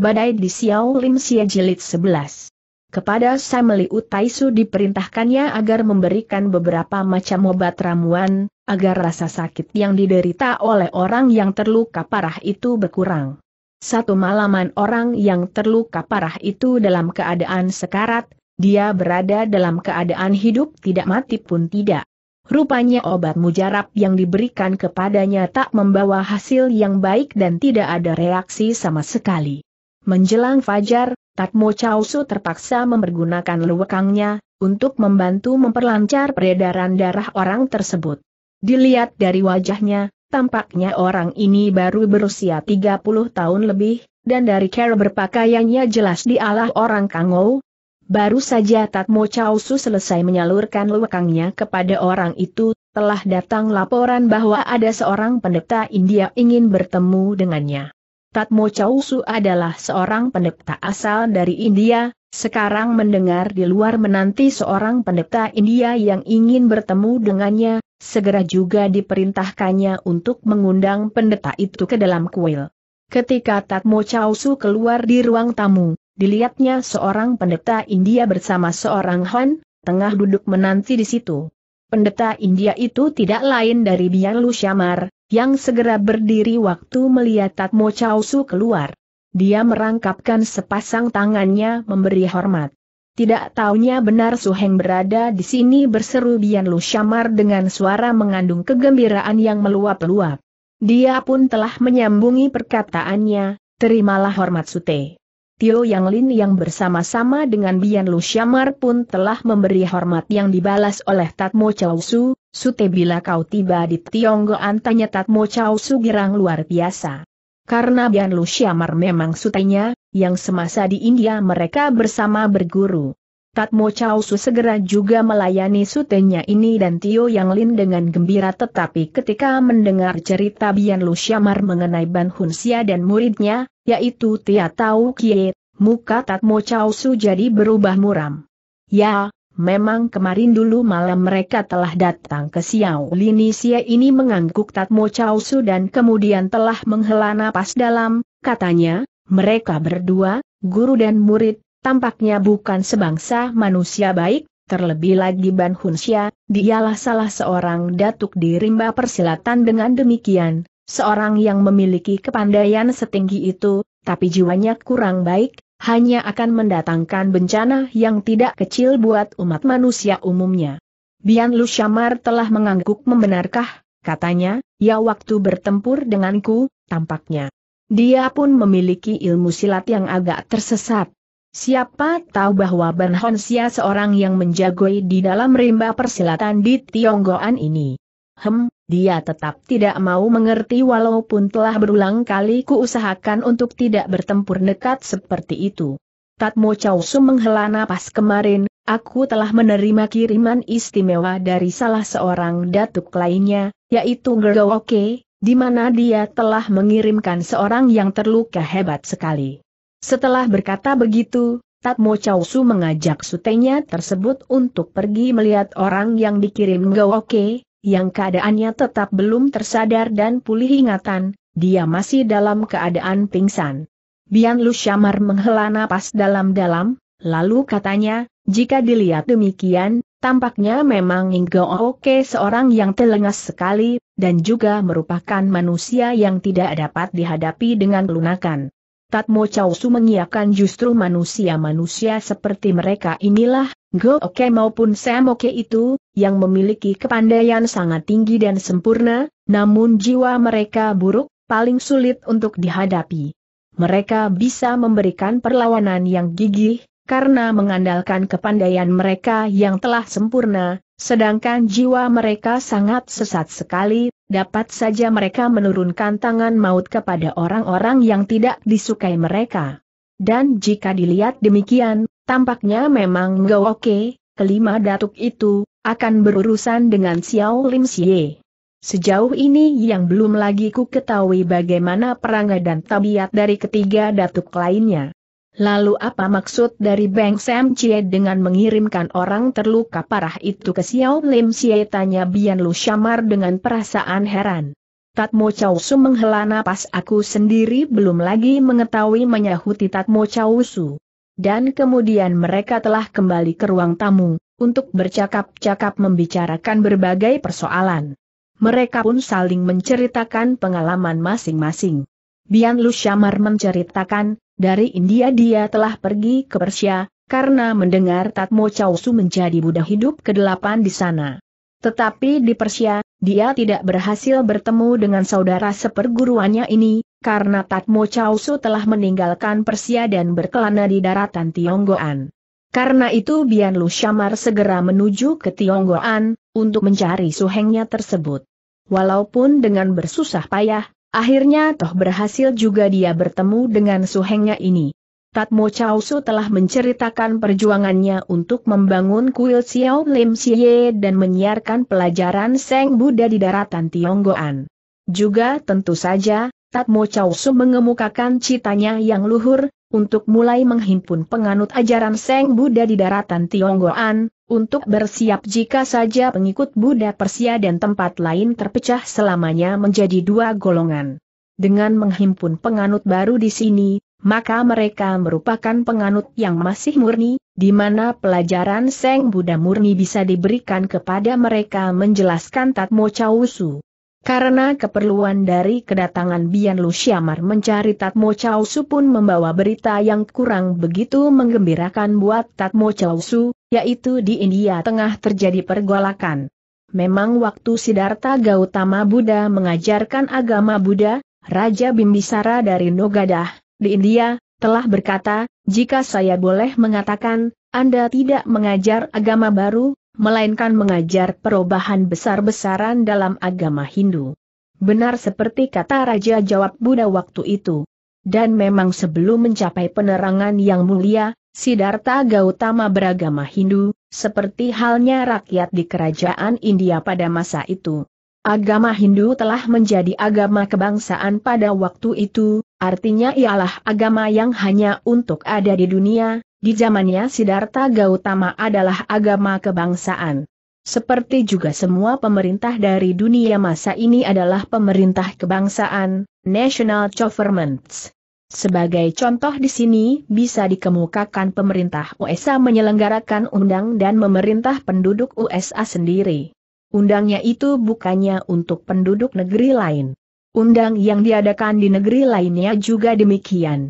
Badai di Xiao Lim Xie Jilid 11 Kepada Samli Utaisu diperintahkannya agar memberikan beberapa macam obat ramuan, agar rasa sakit yang diderita oleh orang yang terluka parah itu berkurang. Satu malaman orang yang terluka parah itu dalam keadaan sekarat, dia berada dalam keadaan hidup tidak mati pun tidak. Rupanya obat mujarab yang diberikan kepadanya tak membawa hasil yang baik dan tidak ada reaksi sama sekali. Menjelang fajar, Tatmo Chausu terpaksa mempergunakan lewekangnya, untuk membantu memperlancar peredaran darah orang tersebut. Dilihat dari wajahnya, tampaknya orang ini baru berusia 30 tahun lebih, dan dari cara berpakaiannya jelas dialah orang Kangou. Baru saja Tatmo Chausu selesai menyalurkan lewekangnya kepada orang itu, telah datang laporan bahwa ada seorang pendeta India ingin bertemu dengannya. Tatmo Chausu adalah seorang pendeta asal dari India, sekarang mendengar di luar menanti seorang pendeta India yang ingin bertemu dengannya, segera juga diperintahkannya untuk mengundang pendeta itu ke dalam kuil. Ketika Tatmo Chausu keluar di ruang tamu, dilihatnya seorang pendeta India bersama seorang Han, tengah duduk menanti di situ. Pendeta India itu tidak lain dari Bian Lu Syamar, yang segera berdiri waktu melihat Tatmo Chausu keluar. Dia merangkapkan sepasang tangannya memberi hormat. Tidak taunya benar Suheng berada di sini berseru Bian Lu Syamar dengan suara mengandung kegembiraan yang meluap-luap. Dia pun telah menyambungi perkataannya, terimalah hormat Sute. Tio Yang Lin yang bersama-sama dengan Bian Lu Syamar pun telah memberi hormat yang dibalas oleh Tatmo Chausu, Sute bila kau tiba di Tionggoan tanya Tatmo Chausu girang luar biasa. Karena Bian Lu Syamar memang sutenya, yang semasa di India mereka bersama berguru. Tatmo Chausu segera juga melayani sutenya ini dan Tio Yang Lin dengan gembira tetapi ketika mendengar cerita Bian Lu Syamar mengenai Ban Hunsia dan muridnya, yaitu Tia Tau Kie, muka Tatmo Chao Su jadi berubah muram. Ya, memang kemarin dulu malam mereka telah datang ke Xiao Linisia ini mengangguk Tatmo Chao Su dan kemudian telah menghela napas dalam, katanya, mereka berdua, guru dan murid, tampaknya bukan sebangsa manusia baik, terlebih lagi Ban Hunxia, dialah salah seorang datuk di rimba persilatan. Dengan demikian, seorang yang memiliki kepandaian setinggi itu, tapi jiwanya kurang baik, hanya akan mendatangkan bencana yang tidak kecil buat umat manusia umumnya. Bian Lu Syamar telah mengangguk membenarkah, katanya, ya waktu bertempur denganku, tampaknya. Dia pun memiliki ilmu silat yang agak tersesat. Siapa tahu bahwa Ban Honsia seorang yang menjagoi di dalam rimba persilatan di Tionggoan ini. Hem, dia tetap tidak mau mengerti walaupun telah berulang kali kuusahakan untuk tidak bertempur dekat seperti itu. Tatmo Chausu menghela napas kemarin, aku telah menerima kiriman istimewa dari salah seorang datuk lainnya, yaitu Gergowoke, di mana dia telah mengirimkan seorang yang terluka hebat sekali. Setelah berkata begitu, Tatmo Chausu mengajak sutenya tersebut untuk pergi melihat orang yang dikirim Gowoke, yang keadaannya tetap belum tersadar dan pulih ingatan, dia masih dalam keadaan pingsan. Bian Lu Syamar menghela napas dalam-dalam, lalu katanya, jika dilihat demikian, tampaknya memang Inggo Oke seorang yang telengas sekali, dan juga merupakan manusia yang tidak dapat dihadapi dengan lunakan. Tatmo Chausu mengiakan justru manusia-manusia seperti mereka inilah, Go Oke maupun Sam Oke itu, yang memiliki kepandaian sangat tinggi dan sempurna, namun jiwa mereka buruk, paling sulit untuk dihadapi. Mereka bisa memberikan perlawanan yang gigih, karena mengandalkan kepandaian mereka yang telah sempurna, sedangkan jiwa mereka sangat sesat sekali, dapat saja mereka menurunkan tangan maut kepada orang-orang yang tidak disukai mereka. Dan jika dilihat demikian, tampaknya memang nggak oke, kelima datuk itu, akan berurusan dengan Xiao Lim Xie. Sejauh ini yang belum lagi ku ketahui bagaimana perangai dan tabiat dari ketiga datuk lainnya. Lalu apa maksud dari Bang Sam Chie dengan mengirimkan orang terluka parah itu ke Xiao Lim Xie tanya Bian Lu Shamar dengan perasaan heran. Tatmo Chausu menghela napas aku sendiri belum lagi mengetahui menyahuti Tatmo Chausu. Dan kemudian mereka telah kembali ke ruang tamu, untuk bercakap-cakap membicarakan berbagai persoalan. Mereka pun saling menceritakan pengalaman masing-masing. Bian Lu Syamar menceritakan, dari India dia telah pergi ke Persia, karena mendengar Tatmo Chausu menjadi budak hidup ke-8 di sana. Tetapi di Persia, dia tidak berhasil bertemu dengan saudara seperguruannya ini, karena Tatmo Chausu telah meninggalkan Persia dan berkelana di daratan Tionggoan. Karena itu Bian Lu Shamar segera menuju ke Tionggoan, untuk mencari suhengnya tersebut. Walaupun dengan bersusah payah, akhirnya toh berhasil juga dia bertemu dengan suhengnya ini. Tatmo Chausu telah menceritakan perjuangannya untuk membangun kuil Xiao Lim Xie dan menyiarkan pelajaran Seng Buddha di daratan Tionggoan. Juga tentu saja, Tatmo Chausu mengemukakan citanya yang luhur, untuk mulai menghimpun penganut ajaran Seng Buddha di daratan Tionggoan, untuk bersiap jika saja pengikut Buddha Persia dan tempat lain terpecah selamanya menjadi dua golongan. Dengan menghimpun penganut baru di sini, maka mereka merupakan penganut yang masih murni, di mana pelajaran Seng Buddha murni bisa diberikan kepada mereka menjelaskan Tatmo Chausu. Karena keperluan dari kedatangan Bian Lu Xiamar mencari Tatmo Chausu pun membawa berita yang kurang begitu menggembirakan buat Tatmo Chausu, yaitu di India tengah terjadi pergolakan. Memang waktu Siddhartha Gautama Buddha mengajarkan agama Buddha, Raja Bimbisara dari Nogadah, di India, telah berkata, jika saya boleh mengatakan, Anda tidak mengajar agama baru, melainkan mengajar perubahan besar-besaran dalam agama Hindu. Benar seperti kata Raja jawab Buddha waktu itu. Dan memang sebelum mencapai penerangan yang mulia, Siddhartha Gautama beragama Hindu, seperti halnya rakyat di kerajaan India pada masa itu. Agama Hindu telah menjadi agama kebangsaan pada waktu itu, artinya ialah agama yang hanya untuk ada di dunia, di zamannya Siddhartha Gautama adalah agama kebangsaan. Seperti juga semua pemerintah dari dunia masa ini adalah pemerintah kebangsaan, national governments. Sebagai contoh di sini bisa dikemukakan pemerintah USA menyelenggarakan undang dan memerintah penduduk USA sendiri. Undangnya itu bukannya untuk penduduk negeri lain. Undang yang diadakan di negeri lainnya juga demikian.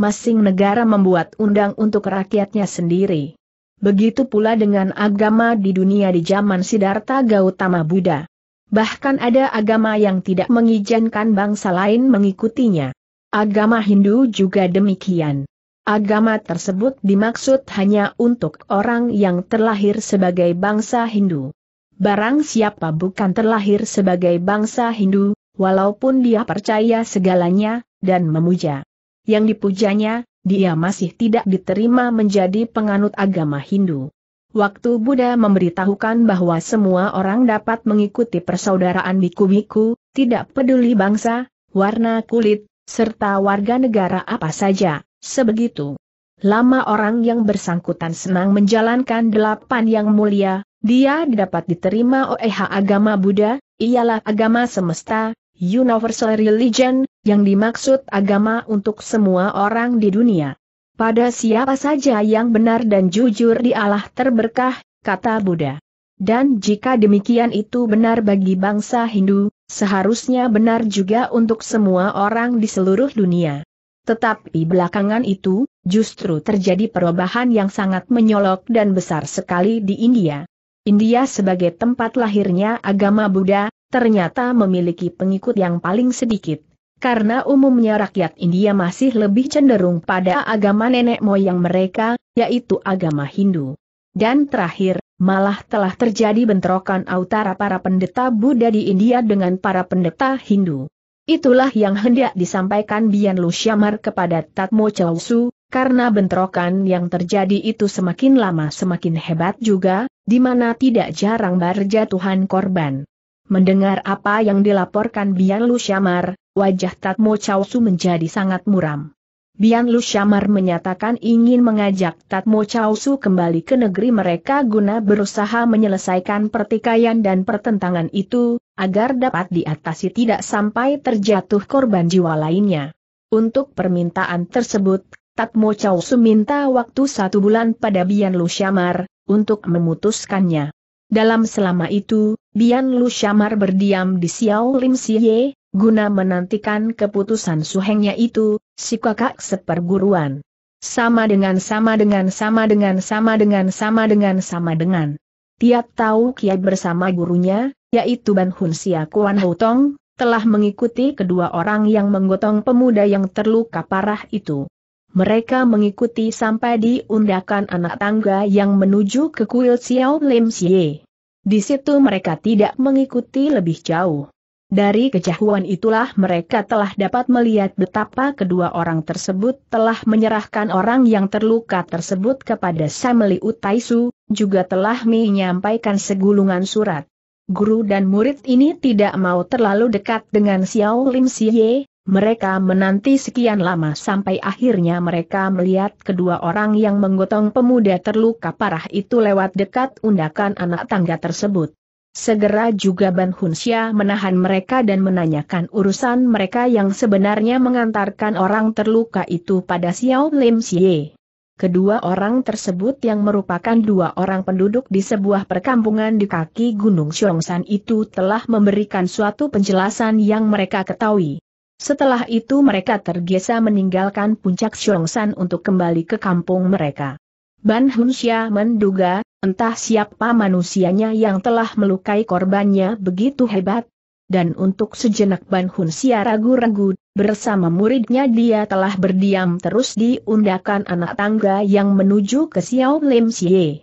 Masing negara membuat undang untuk rakyatnya sendiri. Begitu pula dengan agama di dunia di zaman Siddhartha Gautama Buddha. Bahkan ada agama yang tidak mengizinkan bangsa lain mengikutinya. Agama Hindu juga demikian. Agama tersebut dimaksud hanya untuk orang yang terlahir sebagai bangsa Hindu. Barang siapa bukan terlahir sebagai bangsa Hindu, walaupun dia percaya segalanya, dan memuja. Yang dipujanya, dia masih tidak diterima menjadi penganut agama Hindu. Waktu Buddha memberitahukan bahwa semua orang dapat mengikuti persaudaraan biku-biku, tidak peduli bangsa, warna kulit, serta warga negara apa saja, sebegitu. Lama orang yang bersangkutan senang menjalankan delapan yang mulia, dia dapat diterima oleh agama Buddha, ialah agama semesta, universal religion, yang dimaksud agama untuk semua orang di dunia. Pada siapa saja yang benar dan jujur di Allah terberkah, kata Buddha. Dan jika demikian itu benar bagi bangsa Hindu, seharusnya benar juga untuk semua orang di seluruh dunia. Tetapi belakangan itu, justru terjadi perubahan yang sangat menyolok dan besar sekali di India. India sebagai tempat lahirnya agama Buddha, ternyata memiliki pengikut yang paling sedikit. Karena umumnya rakyat India masih lebih cenderung pada agama nenek moyang mereka, yaitu agama Hindu. Dan terakhir, malah telah terjadi bentrokan antara para pendeta Buddha di India dengan para pendeta Hindu. Itulah yang hendak disampaikan Bian Lu Syamar kepada Tatmo Chausu, karena bentrokan yang terjadi itu semakin lama semakin hebat juga, di mana tidak jarang berjatuhan korban. Mendengar apa yang dilaporkan Bian Lu Syamar, wajah Tatmo Chausu menjadi sangat muram. Bian Lu Syamar menyatakan ingin mengajak Tatmo Chausu kembali ke negeri mereka guna berusaha menyelesaikan pertikaian dan pertentangan itu, agar dapat diatasi tidak sampai terjatuh korban jiwa lainnya. Untuk permintaan tersebut, Tatmo Chow Su minta waktu satu bulan pada Bian Lu Syamar, untuk memutuskannya. Dalam selama itu, Bian Lu Syamar berdiam di Xiao Lim Siye, guna menantikan keputusan suhengnya itu, si kakak seperguruan. Sama dengan sama dengan sama dengan sama dengan sama dengan sama dengan. Tiap tahu Kiai bersama gurunya, yaitu Ban Hun Sia Kuan Tong, telah mengikuti kedua orang yang menggotong pemuda yang terluka parah itu. Mereka mengikuti sampai di undakan anak tangga yang menuju ke kuil Xiao Lim Xie. Di situ mereka tidak mengikuti lebih jauh. Dari kejauhan itulah mereka telah dapat melihat betapa kedua orang tersebut telah menyerahkan orang yang terluka tersebut kepada Samli Utaisu, juga telah menyampaikan segulungan surat. Guru dan murid ini tidak mau terlalu dekat dengan Xiao Lim Xie, mereka menanti sekian lama sampai akhirnya mereka melihat kedua orang yang menggotong pemuda terluka parah itu lewat dekat undakan anak tangga tersebut. Segera juga Ban Hunsya menahan mereka dan menanyakan urusan mereka yang sebenarnya mengantarkan orang terluka itu pada Xiao Lim Xie. Kedua orang tersebut yang merupakan dua orang penduduk di sebuah perkampungan di kaki Gunung Xiongsan itu telah memberikan suatu penjelasan yang mereka ketahui. Setelah itu mereka tergesa meninggalkan puncak Xiongsan untuk kembali ke kampung mereka. Ban Hunsya menduga, entah siapa manusianya yang telah melukai korbannya begitu hebat, dan untuk sejenak Ban Hunsya ragu-ragu, bersama muridnya dia telah berdiam terus di undakan anak tangga yang menuju ke Xiao Lim Xie.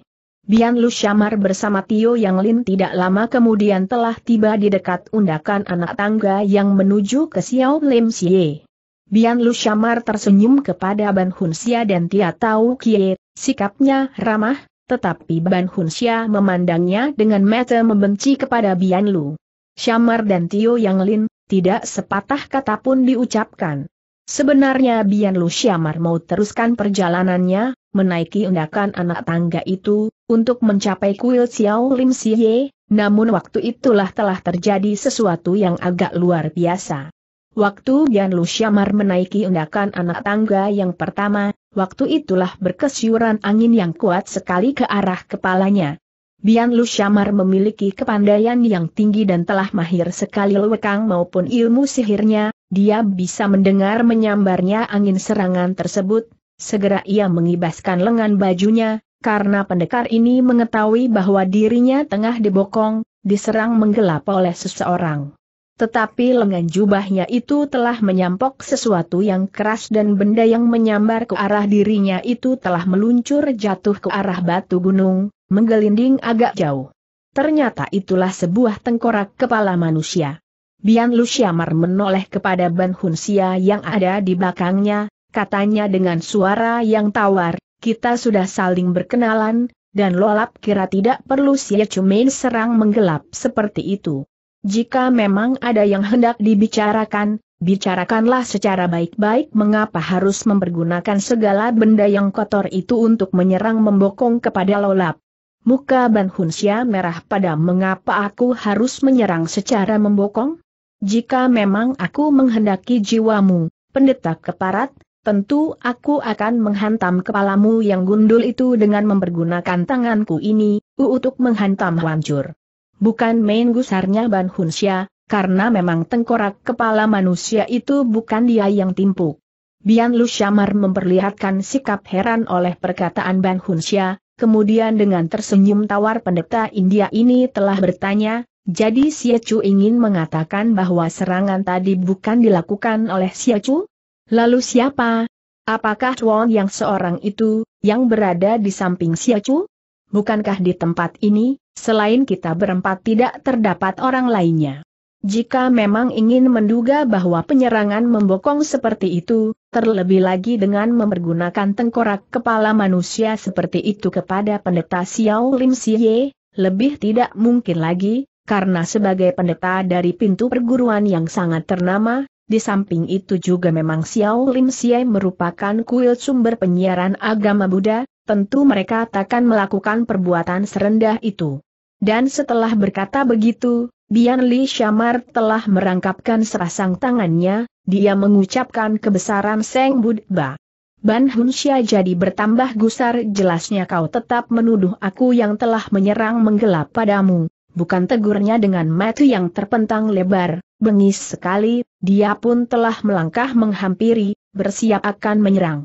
Bian Lu Syamar bersama Tio Yang Lin tidak lama kemudian telah tiba di dekat undakan anak tangga yang menuju ke Xiao Lim Xie. Bian Lu Syamar tersenyum kepada Ban Hunsia dan Tia Tau Kie, sikapnya ramah, tetapi Ban Hunsia memandangnya dengan mata membenci kepada Bian Lu. Syamar dan Tio Yang Lin, tidak sepatah kata pun diucapkan. Sebenarnya Bian Lu Syamar mau teruskan perjalanannya, menaiki undakan anak tangga itu, untuk mencapai kuil Xiao Lim Xie, namun waktu itulah telah terjadi sesuatu yang agak luar biasa. Waktu Bian Lu Syamar menaiki undakan anak tangga yang pertama, waktu itulah berkesyuran angin yang kuat sekali ke arah kepalanya. Bian Lu Syamar memiliki kepandaian yang tinggi dan telah mahir sekali lewekang maupun ilmu sihirnya, dia bisa mendengar menyambarnya angin serangan tersebut, segera ia mengibaskan lengan bajunya, karena pendekar ini mengetahui bahwa dirinya tengah dibokong, diserang menggelap oleh seseorang tetapi lengan jubahnya itu telah menyampok sesuatu yang keras dan benda yang menyambar ke arah dirinya itu telah meluncur jatuh ke arah batu gunung, menggelinding agak jauh. Ternyata itulah sebuah tengkorak kepala manusia. Bian Lusyamar menoleh kepada Ban Hunsia yang ada di belakangnya, katanya dengan suara yang tawar, kita sudah saling berkenalan, dan lolap kira tidak perlu Sia Cumain serang menggelap seperti itu. Jika memang ada yang hendak dibicarakan, bicarakanlah secara baik-baik mengapa harus mempergunakan segala benda yang kotor itu untuk menyerang membokong kepada lolap. Muka Ban Hunsya merah pada mengapa aku harus menyerang secara membokong? Jika memang aku menghendaki jiwamu, pendeta keparat, tentu aku akan menghantam kepalamu yang gundul itu dengan mempergunakan tanganku ini, untuk menghantam hancur. Bukan main gusarnya Ban Hunsya, karena memang tengkorak kepala manusia itu bukan dia yang timpuk. Bian Lu Syamar memperlihatkan sikap heran oleh perkataan Ban Hunsya, kemudian dengan tersenyum tawar pendeta India ini telah bertanya, jadi Xie Chu ingin mengatakan bahwa serangan tadi bukan dilakukan oleh Xie Chu? Lalu siapa? Apakah Chuan yang seorang itu, yang berada di samping Xie Chu? Bukankah di tempat ini, selain kita berempat tidak terdapat orang lainnya? Jika memang ingin menduga bahwa penyerangan membokong seperti itu, terlebih lagi dengan mempergunakan tengkorak kepala manusia seperti itu kepada pendeta Xiao Lim Xie, lebih tidak mungkin lagi, karena sebagai pendeta dari pintu perguruan yang sangat ternama, di samping itu juga memang Xiao Lim Xie merupakan kuil sumber penyiaran agama Buddha, tentu mereka takkan melakukan perbuatan serendah itu. Dan setelah berkata begitu, Bian Li Shamar telah merangkapkan serasang tangannya, dia mengucapkan kebesaran Seng Budba. Ban Hunxia jadi bertambah gusar jelasnya kau tetap menuduh aku yang telah menyerang menggelap padamu, bukan tegurnya dengan mata yang terpentang lebar, bengis sekali, dia pun telah melangkah menghampiri, bersiap akan menyerang.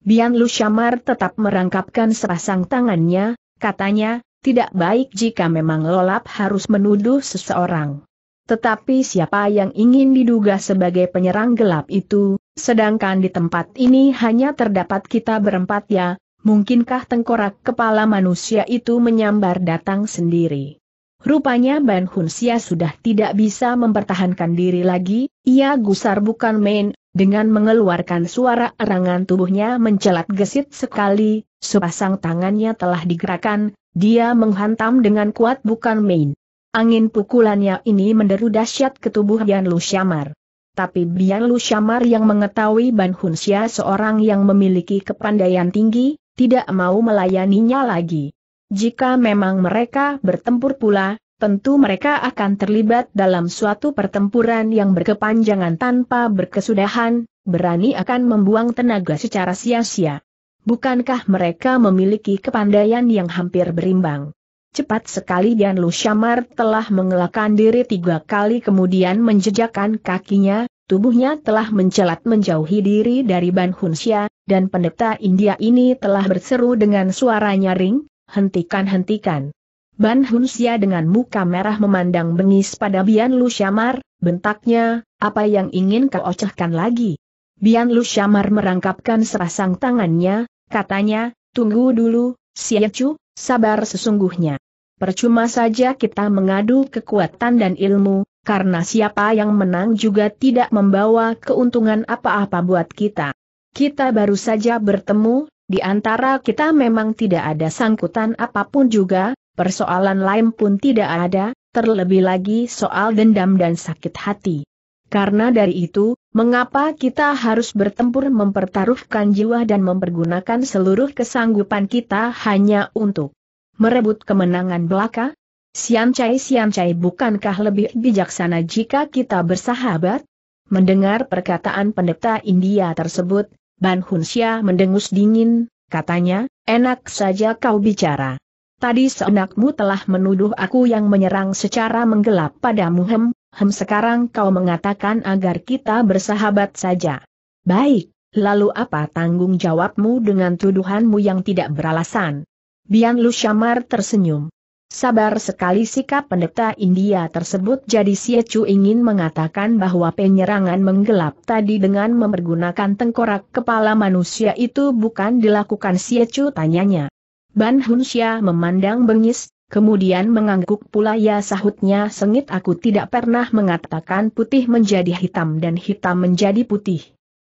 Bian Lu Shamar tetap merangkapkan serasang tangannya, katanya, tidak baik jika memang lolap harus menuduh seseorang. Tetapi siapa yang ingin diduga sebagai penyerang gelap itu, sedangkan di tempat ini hanya terdapat kita berempat ya, mungkinkah tengkorak kepala manusia itu menyambar datang sendiri? Rupanya Ban Hunsia sudah tidak bisa mempertahankan diri lagi, ia gusar bukan main, dengan mengeluarkan suara erangan tubuhnya mencelat gesit sekali, sepasang tangannya telah digerakkan, dia menghantam dengan kuat bukan main. Angin pukulannya ini menderu dahsyat ke tubuh Bian Lu Syamar. Tapi Bian Lu Syamar yang mengetahui Ban Hunsia seorang yang memiliki kepandaian tinggi, tidak mau melayaninya lagi. Jika memang mereka bertempur pula, tentu mereka akan terlibat dalam suatu pertempuran yang berkepanjangan tanpa berkesudahan, berani akan membuang tenaga secara sia-sia. Bukankah mereka memiliki kepandaian yang hampir berimbang? Cepat sekali Dian Lu Syamar telah mengelakkan diri tiga kali kemudian menjejakkan kakinya, tubuhnya telah mencelat menjauhi diri dari Ban Hunsia, dan pendeta India ini telah berseru dengan suara nyaring, hentikan-hentikan. Ban Hunsia dengan muka merah memandang bengis pada Bian Lu Syamar, bentaknya, apa yang ingin kau ocehkan lagi? Bian Lu Syamar merangkapkan serasang tangannya, katanya, tunggu dulu, Chu, sabar sesungguhnya. Percuma saja kita mengadu kekuatan dan ilmu, karena siapa yang menang juga tidak membawa keuntungan apa-apa buat kita. Kita baru saja bertemu, di antara kita memang tidak ada sangkutan apa pun juga, persoalan lain pun tidak ada, terlebih lagi soal dendam dan sakit hati. Karena dari itu, mengapa kita harus bertempur mempertaruhkan jiwa dan mempergunakan seluruh kesanggupan kita hanya untuk merebut kemenangan belaka? Sian Cai Sian Cai bukankah lebih bijaksana jika kita bersahabat? Mendengar perkataan pendeta India tersebut, Ban Hunsia mendengus dingin, katanya, enak saja kau bicara. Tadi seenakmu telah menuduh aku yang menyerang secara menggelap padamu hem, Hem sekarang kau mengatakan agar kita bersahabat saja. Baik, lalu apa tanggung jawabmu dengan tuduhanmu yang tidak beralasan? Bian Lu Shamar tersenyum. Sabar sekali sikap pendeta India tersebut jadi Chu ingin mengatakan bahwa penyerangan menggelap tadi dengan mempergunakan tengkorak kepala manusia itu bukan dilakukan Chu tanyanya. Ban Hunxia memandang bengis, Kemudian mengangguk pula ya sahutnya sengit aku tidak pernah mengatakan putih menjadi hitam dan hitam menjadi putih.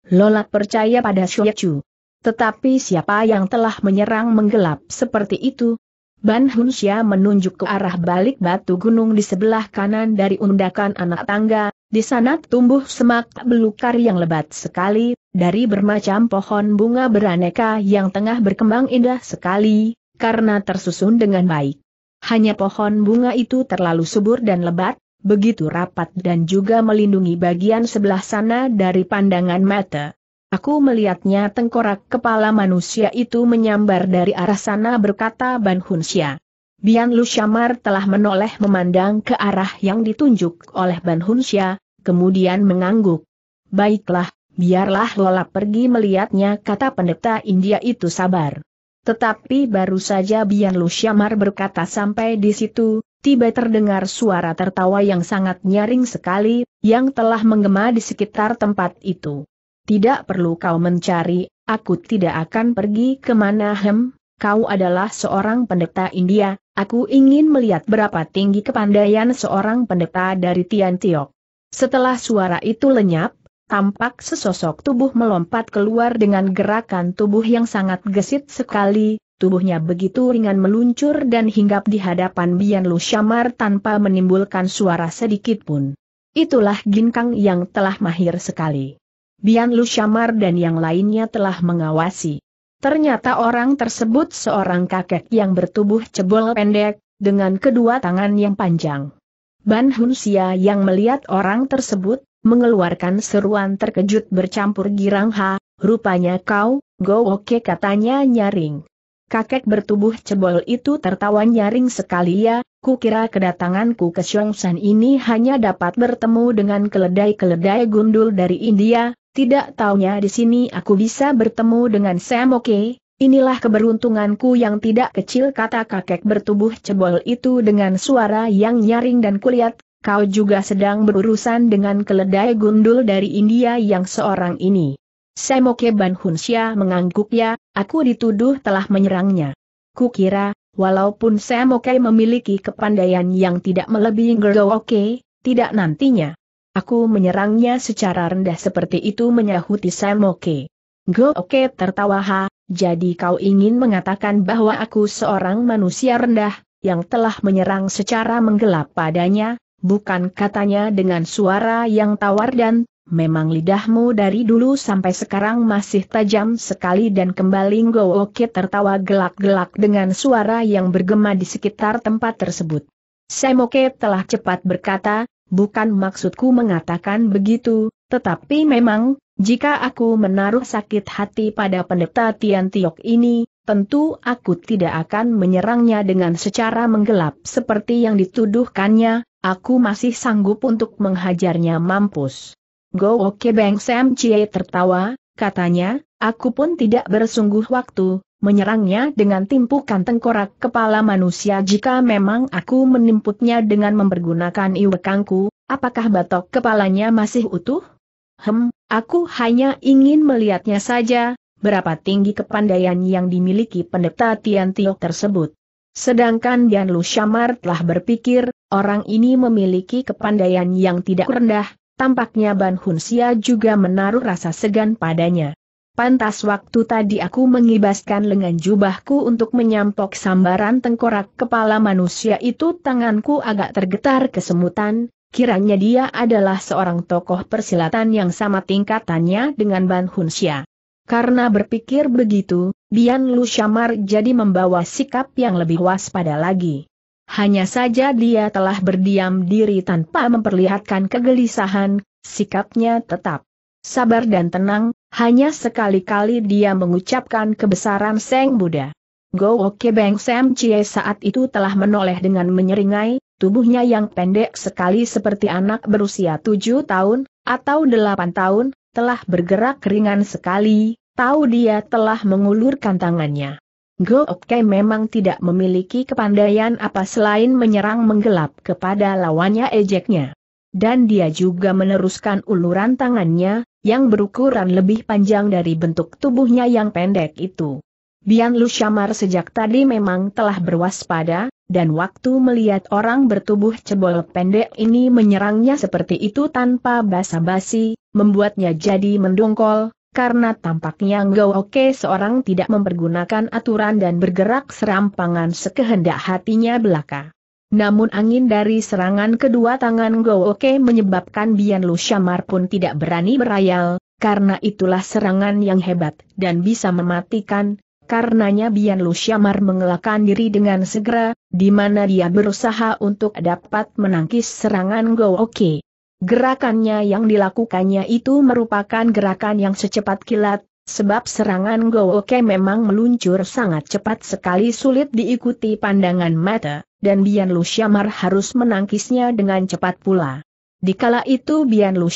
Lola percaya pada Chu. Tetapi siapa yang telah menyerang menggelap seperti itu? Ban Hunxia menunjuk ke arah balik batu gunung di sebelah kanan dari undakan anak tangga, di sana tumbuh semak belukar yang lebat sekali, dari bermacam pohon bunga beraneka yang tengah berkembang indah sekali, karena tersusun dengan baik. Hanya pohon bunga itu terlalu subur dan lebat, begitu rapat dan juga melindungi bagian sebelah sana dari pandangan mata. Aku melihatnya tengkorak kepala manusia itu menyambar dari arah sana berkata Ban Hunxia. Bian Lu Shamar telah menoleh memandang ke arah yang ditunjuk oleh Ban Hunxia, kemudian mengangguk. Baiklah, biarlah Lola pergi melihatnya kata pendeta India itu sabar. Tetapi baru saja Bian Lu Syamar berkata sampai di situ, tiba terdengar suara tertawa yang sangat nyaring sekali, yang telah menggema di sekitar tempat itu. Tidak perlu kau mencari, aku tidak akan pergi ke mana hem, kau adalah seorang pendeta India, aku ingin melihat berapa tinggi kepandaian seorang pendeta dari Tian Tiok. Setelah suara itu lenyap, tampak sesosok tubuh melompat keluar dengan gerakan tubuh yang sangat gesit sekali, tubuhnya begitu ringan meluncur dan hinggap di hadapan Bian Lu Syamar tanpa menimbulkan suara sedikit pun. Itulah ginkang yang telah mahir sekali. Bian Lu Syamar dan yang lainnya telah mengawasi. Ternyata orang tersebut seorang kakek yang bertubuh cebol pendek, dengan kedua tangan yang panjang. Ban Hunsia yang melihat orang tersebut, mengeluarkan seruan terkejut bercampur girang ha, rupanya kau, go oke katanya nyaring. Kakek bertubuh cebol itu tertawa nyaring sekali ya, kukira kedatanganku ke Xiongsan ini hanya dapat bertemu dengan keledai-keledai gundul dari India, tidak taunya di sini aku bisa bertemu dengan Sam Oke, inilah keberuntunganku yang tidak kecil kata kakek bertubuh cebol itu dengan suara yang nyaring dan kulihat, kau juga sedang berurusan dengan keledai gundul dari India yang seorang ini. Semoke Ban Hunsia mengangguk ya, aku dituduh telah menyerangnya. Kukira, walaupun Semoke memiliki kepandaian yang tidak melebihi Oke, tidak nantinya. Aku menyerangnya secara rendah seperti itu menyahuti Semoke. Oke tertawa ha, jadi kau ingin mengatakan bahwa aku seorang manusia rendah, yang telah menyerang secara menggelap padanya, bukan katanya dengan suara yang tawar dan memang lidahmu dari dulu sampai sekarang masih tajam sekali dan kembali Oke tertawa gelak-gelak dengan suara yang bergema di sekitar tempat tersebut. Semoke telah cepat berkata, bukan maksudku mengatakan begitu, tetapi memang, jika aku menaruh sakit hati pada pendeta Tian Tiok ini, tentu aku tidak akan menyerangnya dengan secara menggelap seperti yang dituduhkannya, aku masih sanggup untuk menghajarnya mampus. Go Oke Bang Sam Chie tertawa, katanya, aku pun tidak bersungguh waktu, menyerangnya dengan timpukan tengkorak kepala manusia jika memang aku menimpuknya dengan mempergunakan iwekangku, apakah batok kepalanya masih utuh? Hem, aku hanya ingin melihatnya saja, berapa tinggi kepandaian yang dimiliki pendeta Tian Tio tersebut. Sedangkan Yan Lu Shamar telah berpikir, orang ini memiliki kepandaian yang tidak rendah, tampaknya Ban Hunsia juga menaruh rasa segan padanya. Pantas waktu tadi aku mengibaskan lengan jubahku untuk menyampok sambaran tengkorak kepala manusia itu tanganku agak tergetar kesemutan, kiranya dia adalah seorang tokoh persilatan yang sama tingkatannya dengan Ban Hunsia. Karena berpikir begitu, Bian Lu Shamar jadi membawa sikap yang lebih waspada lagi. Hanya saja dia telah berdiam diri tanpa memperlihatkan kegelisahan, sikapnya tetap sabar dan tenang, hanya sekali-kali dia mengucapkan kebesaran Seng Buddha. Go Oke Beng Sam Chie saat itu telah menoleh dengan menyeringai, tubuhnya yang pendek sekali seperti anak berusia tujuh tahun, atau delapan tahun, telah bergerak ringan sekali, tahu dia telah mengulurkan tangannya. Go Oke memang tidak memiliki kepandaian apa selain menyerang menggelap kepada lawannya ejeknya. Dan dia juga meneruskan uluran tangannya, yang berukuran lebih panjang dari bentuk tubuhnya yang pendek itu. Bian Lu Shamar sejak tadi memang telah berwaspada, dan waktu melihat orang bertubuh cebol pendek ini menyerangnya seperti itu tanpa basa-basi, membuatnya jadi mendongkol, karena tampaknya Ngau Oke seorang tidak mempergunakan aturan dan bergerak serampangan sekehendak hatinya belaka. Namun angin dari serangan kedua tangan Ngau Oke menyebabkan Bian Lu Shamar pun tidak berani berayal, karena itulah serangan yang hebat dan bisa mematikan, karenanya Bian Lu Shamar mengelakkan diri dengan segera, di mana dia berusaha untuk dapat menangkis serangan Ngau Oke. Gerakannya yang dilakukannya itu merupakan gerakan yang secepat kilat, sebab serangan Oke memang meluncur sangat cepat sekali sulit diikuti pandangan mata, dan Bian Lu harus menangkisnya dengan cepat pula. Dikala itu Bian Lu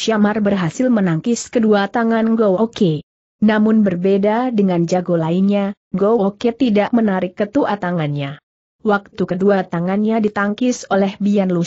berhasil menangkis kedua tangan Oke. Namun berbeda dengan jago lainnya, Oke tidak menarik ketua tangannya. Waktu kedua tangannya ditangkis oleh Bian Lu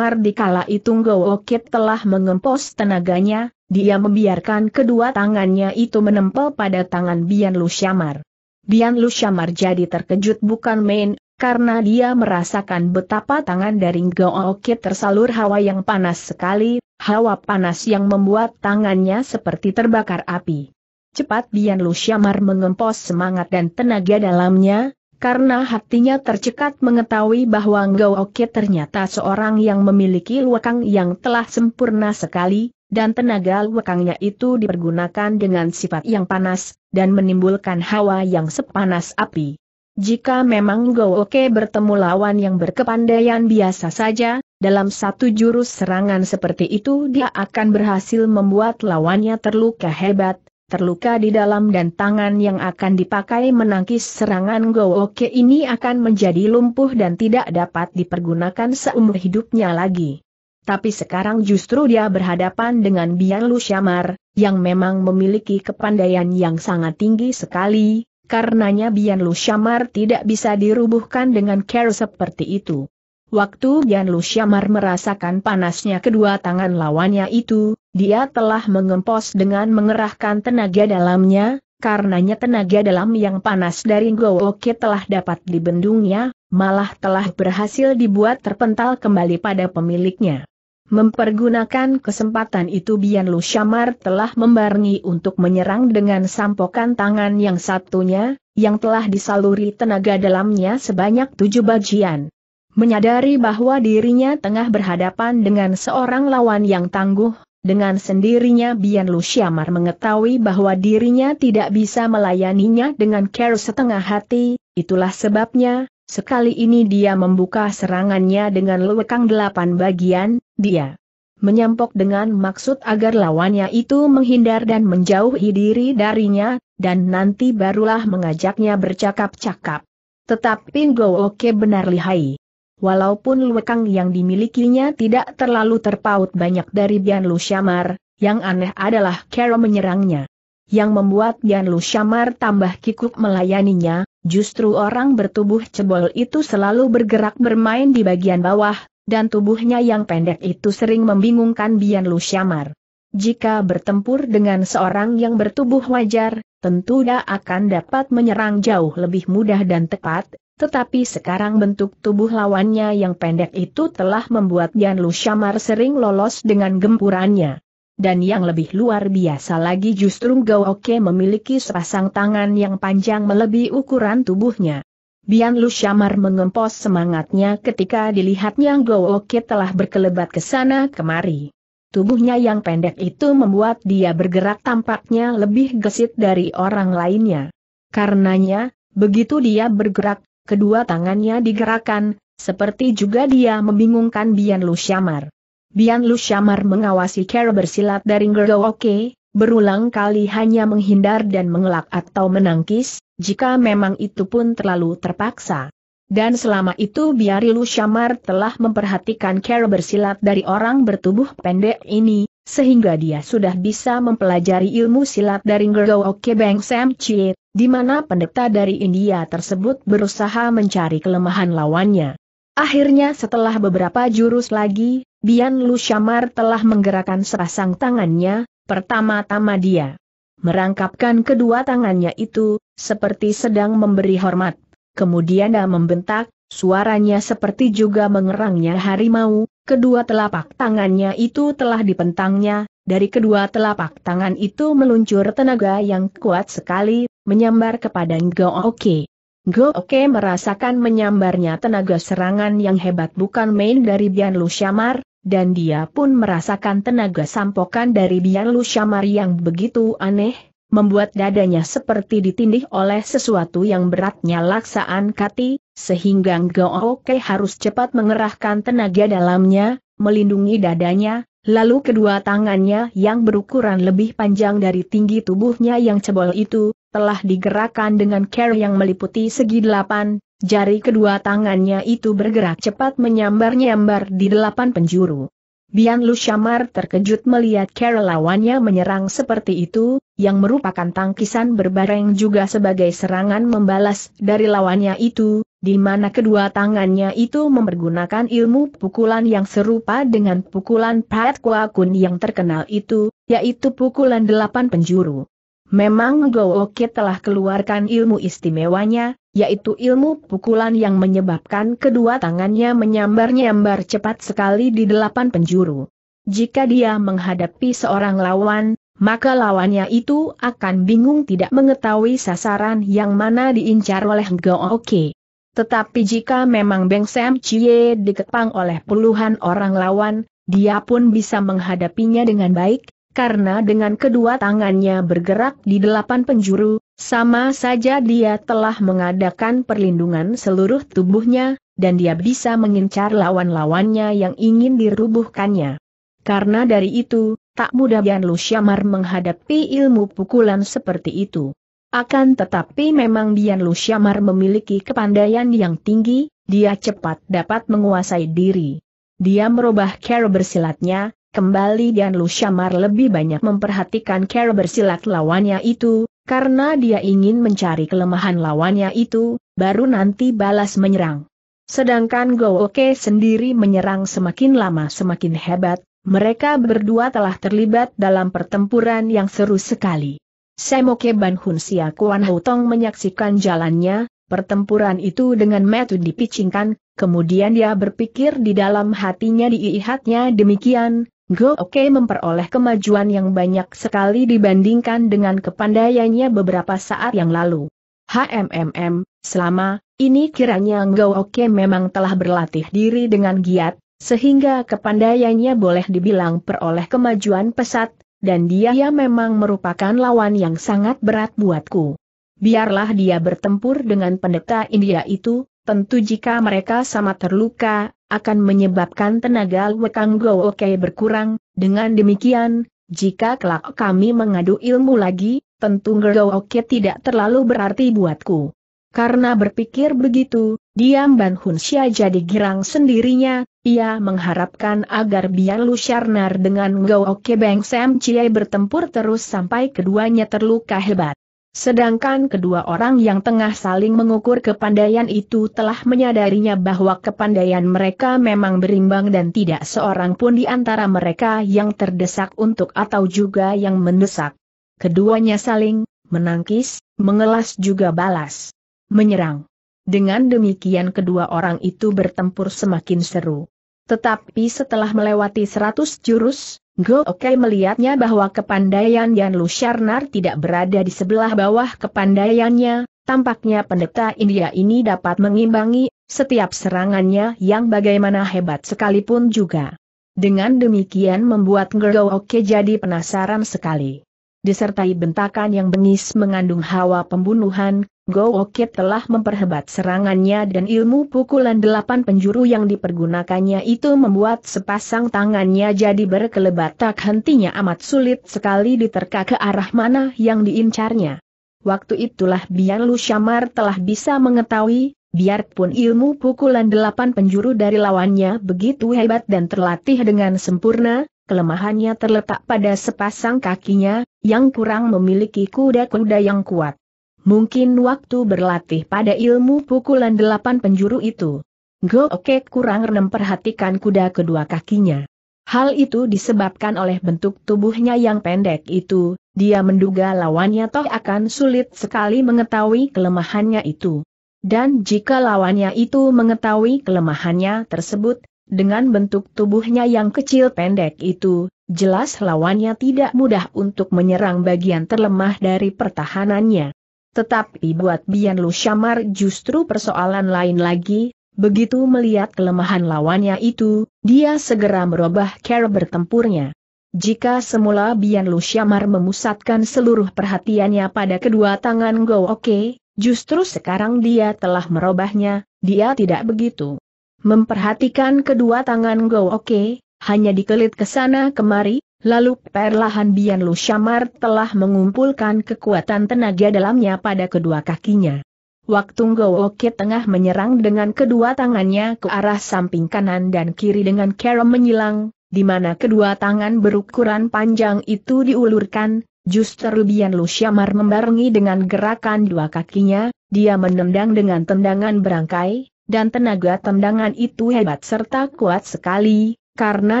di kala itu Okit telah mengempos tenaganya, dia membiarkan kedua tangannya itu menempel pada tangan Bian Lu Shamar. Bian Lu jadi terkejut bukan main, karena dia merasakan betapa tangan dari Okit tersalur hawa yang panas sekali, hawa panas yang membuat tangannya seperti terbakar api. Cepat Bian Lu Shamar mengempos semangat dan tenaga dalamnya, karena hatinya tercekat mengetahui bahwa Oke ternyata seorang yang memiliki luakang yang telah sempurna sekali, dan tenaga luakangnya itu dipergunakan dengan sifat yang panas, dan menimbulkan hawa yang sepanas api. Jika memang Go Oke bertemu lawan yang berkepandaian biasa saja, dalam satu jurus serangan seperti itu dia akan berhasil membuat lawannya terluka hebat, terluka di dalam dan tangan yang akan dipakai menangkis serangan Go Oke ini akan menjadi lumpuh dan tidak dapat dipergunakan seumur hidupnya lagi. Tapi sekarang justru dia berhadapan dengan Bian Lu Syamar, yang memang memiliki kepandaian yang sangat tinggi sekali, karenanya Bian Lu Syamar tidak bisa dirubuhkan dengan care seperti itu. Waktu Bian Lu Syamar merasakan panasnya kedua tangan lawannya itu, dia telah mengempos dengan mengerahkan tenaga dalamnya, karenanya tenaga dalam yang panas dari Go Oke telah dapat dibendungnya, malah telah berhasil dibuat terpental kembali pada pemiliknya. Mempergunakan kesempatan itu Bian Lu Syamar telah membarengi untuk menyerang dengan sampokan tangan yang satunya, yang telah disaluri tenaga dalamnya sebanyak tujuh bagian. Menyadari bahwa dirinya tengah berhadapan dengan seorang lawan yang tangguh, dengan sendirinya Bian Lu Syamar mengetahui bahwa dirinya tidak bisa melayaninya dengan care setengah hati, itulah sebabnya, Sekali ini dia membuka serangannya dengan lewekang delapan bagian, dia menyampok dengan maksud agar lawannya itu menghindar dan menjauhi diri darinya, dan nanti barulah mengajaknya bercakap-cakap. Tetapi Go Oke benar lihai. Walaupun lewekang yang dimilikinya tidak terlalu terpaut banyak dari Bian Lu Syamar, yang aneh adalah Kero menyerangnya. Yang membuat Bian Lu Syamar tambah kikuk melayaninya, Justru orang bertubuh cebol itu selalu bergerak bermain di bagian bawah, dan tubuhnya yang pendek itu sering membingungkan Bian Lu Syamar. Jika bertempur dengan seorang yang bertubuh wajar, tentu dia akan dapat menyerang jauh lebih mudah dan tepat, tetapi sekarang bentuk tubuh lawannya yang pendek itu telah membuat Bian Lu Syamar sering lolos dengan gempurannya. Dan yang lebih luar biasa lagi justru Gao Oke memiliki sepasang tangan yang panjang melebihi ukuran tubuhnya. Bian Lu Syamar mengempos semangatnya ketika dilihatnya Gao Oke telah berkelebat ke sana kemari. Tubuhnya yang pendek itu membuat dia bergerak tampaknya lebih gesit dari orang lainnya. Karenanya, begitu dia bergerak, kedua tangannya digerakkan, seperti juga dia membingungkan Bian Lu Syamar. Bian Lu Syamar mengawasi cara bersilat dari Gergo Oke, berulang kali hanya menghindar dan mengelak atau menangkis, jika memang itu pun terlalu terpaksa. Dan selama itu Biari Lu Syamar telah memperhatikan cara bersilat dari orang bertubuh pendek ini, sehingga dia sudah bisa mempelajari ilmu silat dari Gergo Oke Bang Sam Chie, di mana pendeta dari India tersebut berusaha mencari kelemahan lawannya. Akhirnya setelah beberapa jurus lagi, Bian Lu Syamar telah menggerakkan sepasang tangannya, pertama-tama dia merangkapkan kedua tangannya itu, seperti sedang memberi hormat. Kemudian dia membentak, suaranya seperti juga mengerangnya harimau, kedua telapak tangannya itu telah dipentangnya, dari kedua telapak tangan itu meluncur tenaga yang kuat sekali, menyambar kepada Ngo Oke. Go Oke merasakan menyambarnya tenaga serangan yang hebat bukan main dari Bian Lu Syamar, dan dia pun merasakan tenaga sampokan dari Bian Lu Syamar yang begitu aneh, membuat dadanya seperti ditindih oleh sesuatu yang beratnya laksaan kati, sehingga Go Oke harus cepat mengerahkan tenaga dalamnya, melindungi dadanya, lalu kedua tangannya yang berukuran lebih panjang dari tinggi tubuhnya yang cebol itu, telah digerakkan dengan care yang meliputi segi delapan, jari kedua tangannya itu bergerak cepat menyambar-nyambar di delapan penjuru. Bian Lu Syamar terkejut melihat care lawannya menyerang seperti itu, yang merupakan tangkisan berbareng juga sebagai serangan membalas dari lawannya itu, di mana kedua tangannya itu mempergunakan ilmu pukulan yang serupa dengan pukulan Pat Kwa Kun yang terkenal itu, yaitu pukulan delapan penjuru. Memang Go Oke telah keluarkan ilmu istimewanya, yaitu ilmu pukulan yang menyebabkan kedua tangannya menyambar-nyambar cepat sekali di delapan penjuru. Jika dia menghadapi seorang lawan, maka lawannya itu akan bingung tidak mengetahui sasaran yang mana diincar oleh Go Oke. Tetapi jika memang Beng Sam Chie dikepang oleh puluhan orang lawan, dia pun bisa menghadapinya dengan baik, karena dengan kedua tangannya bergerak di delapan penjuru, Sama saja dia telah mengadakan perlindungan seluruh tubuhnya, dan dia bisa mengincar lawan-lawannya yang ingin dirubuhkannya. Karena dari itu, tak mudah Bian Lu Syamar menghadapi ilmu pukulan seperti itu. Akan tetapi memang Bian Lu Syamar memiliki kepandaian yang tinggi, dia cepat dapat menguasai diri. Dia merubah cara bersilatnya, kembali Bian Lu Syamar lebih banyak memperhatikan cara bersilat lawannya itu, karena dia ingin mencari kelemahan lawannya itu, baru nanti balas menyerang. Sedangkan Go Oke sendiri menyerang semakin lama semakin hebat, mereka berdua telah terlibat dalam pertempuran yang seru sekali. Semoke Ban Hun Sia Kuan Tong menyaksikan jalannya, pertempuran itu dengan metode dipicingkan, kemudian dia berpikir di dalam hatinya diihatnya demikian, Go Oke memperoleh kemajuan yang banyak sekali dibandingkan dengan kepandaiannya beberapa saat yang lalu. HMMM, selama ini kiranya Go Oke memang telah berlatih diri dengan giat, sehingga kepandaiannya boleh dibilang peroleh kemajuan pesat, dan dia ya memang merupakan lawan yang sangat berat buatku. Biarlah dia bertempur dengan pendeta India itu, tentu jika mereka sama terluka, akan menyebabkan tenaga Wekang Go Oke berkurang, dengan demikian, jika kelak kami mengadu ilmu lagi, tentu Go Oke tidak terlalu berarti buatku. Karena berpikir begitu, diam Ban Hun Xia jadi girang sendirinya, ia mengharapkan agar Bian Lu Sharnar dengan Go Oke Beng Sam Chie bertempur terus sampai keduanya terluka hebat. Sedangkan kedua orang yang tengah saling mengukur kepandaian itu telah menyadarinya bahwa kepandaian mereka memang berimbang dan tidak seorang pun di antara mereka yang terdesak untuk atau juga yang mendesak. Keduanya saling menangkis, mengelas juga balas. Menyerang. Dengan demikian kedua orang itu bertempur semakin seru. Tetapi setelah melewati seratus jurus, Go Oke melihatnya bahwa kepandaian Yan Lu Sharnar tidak berada di sebelah bawah kepandaiannya, tampaknya pendeta India ini dapat mengimbangi setiap serangannya yang bagaimana hebat sekalipun juga. Dengan demikian membuat Go Oke jadi penasaran sekali. Disertai bentakan yang bengis mengandung hawa pembunuhan, Go Oke telah memperhebat serangannya dan ilmu pukulan delapan penjuru yang dipergunakannya itu membuat sepasang tangannya jadi berkelebat tak hentinya amat sulit sekali diterka ke arah mana yang diincarnya. Waktu itulah Bian Lu Syamar telah bisa mengetahui, biarpun ilmu pukulan delapan penjuru dari lawannya begitu hebat dan terlatih dengan sempurna, kelemahannya terletak pada sepasang kakinya, yang kurang memiliki kuda-kuda yang kuat. Mungkin waktu berlatih pada ilmu pukulan delapan penjuru itu. Go Oke kurang memperhatikan kuda kedua kakinya. Hal itu disebabkan oleh bentuk tubuhnya yang pendek itu, dia menduga lawannya toh akan sulit sekali mengetahui kelemahannya itu. Dan jika lawannya itu mengetahui kelemahannya tersebut, dengan bentuk tubuhnya yang kecil pendek itu, jelas lawannya tidak mudah untuk menyerang bagian terlemah dari pertahanannya. Tetapi buat Bian Lu Syamar justru persoalan lain lagi, begitu melihat kelemahan lawannya itu, dia segera merubah cara bertempurnya. Jika semula Bian Lu Syamar memusatkan seluruh perhatiannya pada kedua tangan Go Oke, justru sekarang dia telah merubahnya, dia tidak begitu. Memperhatikan kedua tangan Go Oke, hanya dikelit ke sana kemari, Lalu perlahan Bian Lu Syamar telah mengumpulkan kekuatan tenaga dalamnya pada kedua kakinya. Waktu Oke tengah menyerang dengan kedua tangannya ke arah samping kanan dan kiri dengan cara menyilang, di mana kedua tangan berukuran panjang itu diulurkan, justru Bian Lu Syamar membarengi dengan gerakan dua kakinya, dia menendang dengan tendangan berangkai, dan tenaga tendangan itu hebat serta kuat sekali, karena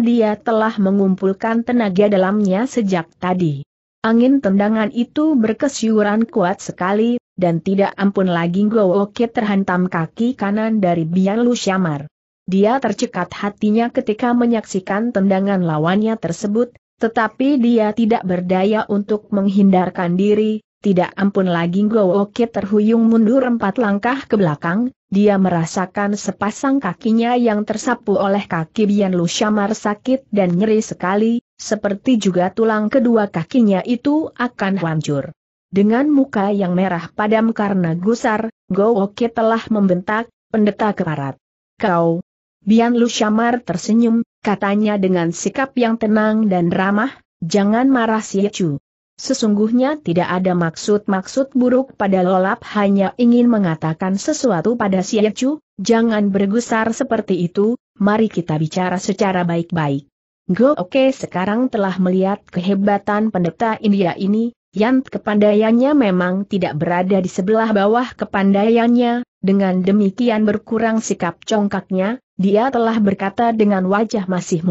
dia telah mengumpulkan tenaga dalamnya sejak tadi. Angin tendangan itu berkesyuran kuat sekali, dan tidak ampun lagi Oke terhantam kaki kanan dari Bian Lu Syamar. Dia tercekat hatinya ketika menyaksikan tendangan lawannya tersebut, tetapi dia tidak berdaya untuk menghindarkan diri, tidak ampun lagi Oke terhuyung mundur empat langkah ke belakang, dia merasakan sepasang kakinya yang tersapu oleh kaki Bian Lu Syamar sakit dan nyeri sekali, seperti juga tulang kedua kakinya itu akan hancur. Dengan muka yang merah padam karena gusar, Go Oke telah membentak, pendeta keparat. Kau, Bian Lu Syamar tersenyum, katanya dengan sikap yang tenang dan ramah, jangan marah si Chu. Sesungguhnya tidak ada maksud-maksud buruk pada Lolap hanya ingin mengatakan sesuatu pada si Chu, jangan bergusar seperti itu, mari kita bicara secara baik-baik. Go Oke sekarang telah melihat kehebatan pendeta India ini, yang kepandaiannya memang tidak berada di sebelah bawah kepandaiannya, dengan demikian berkurang sikap congkaknya, dia telah berkata dengan wajah masih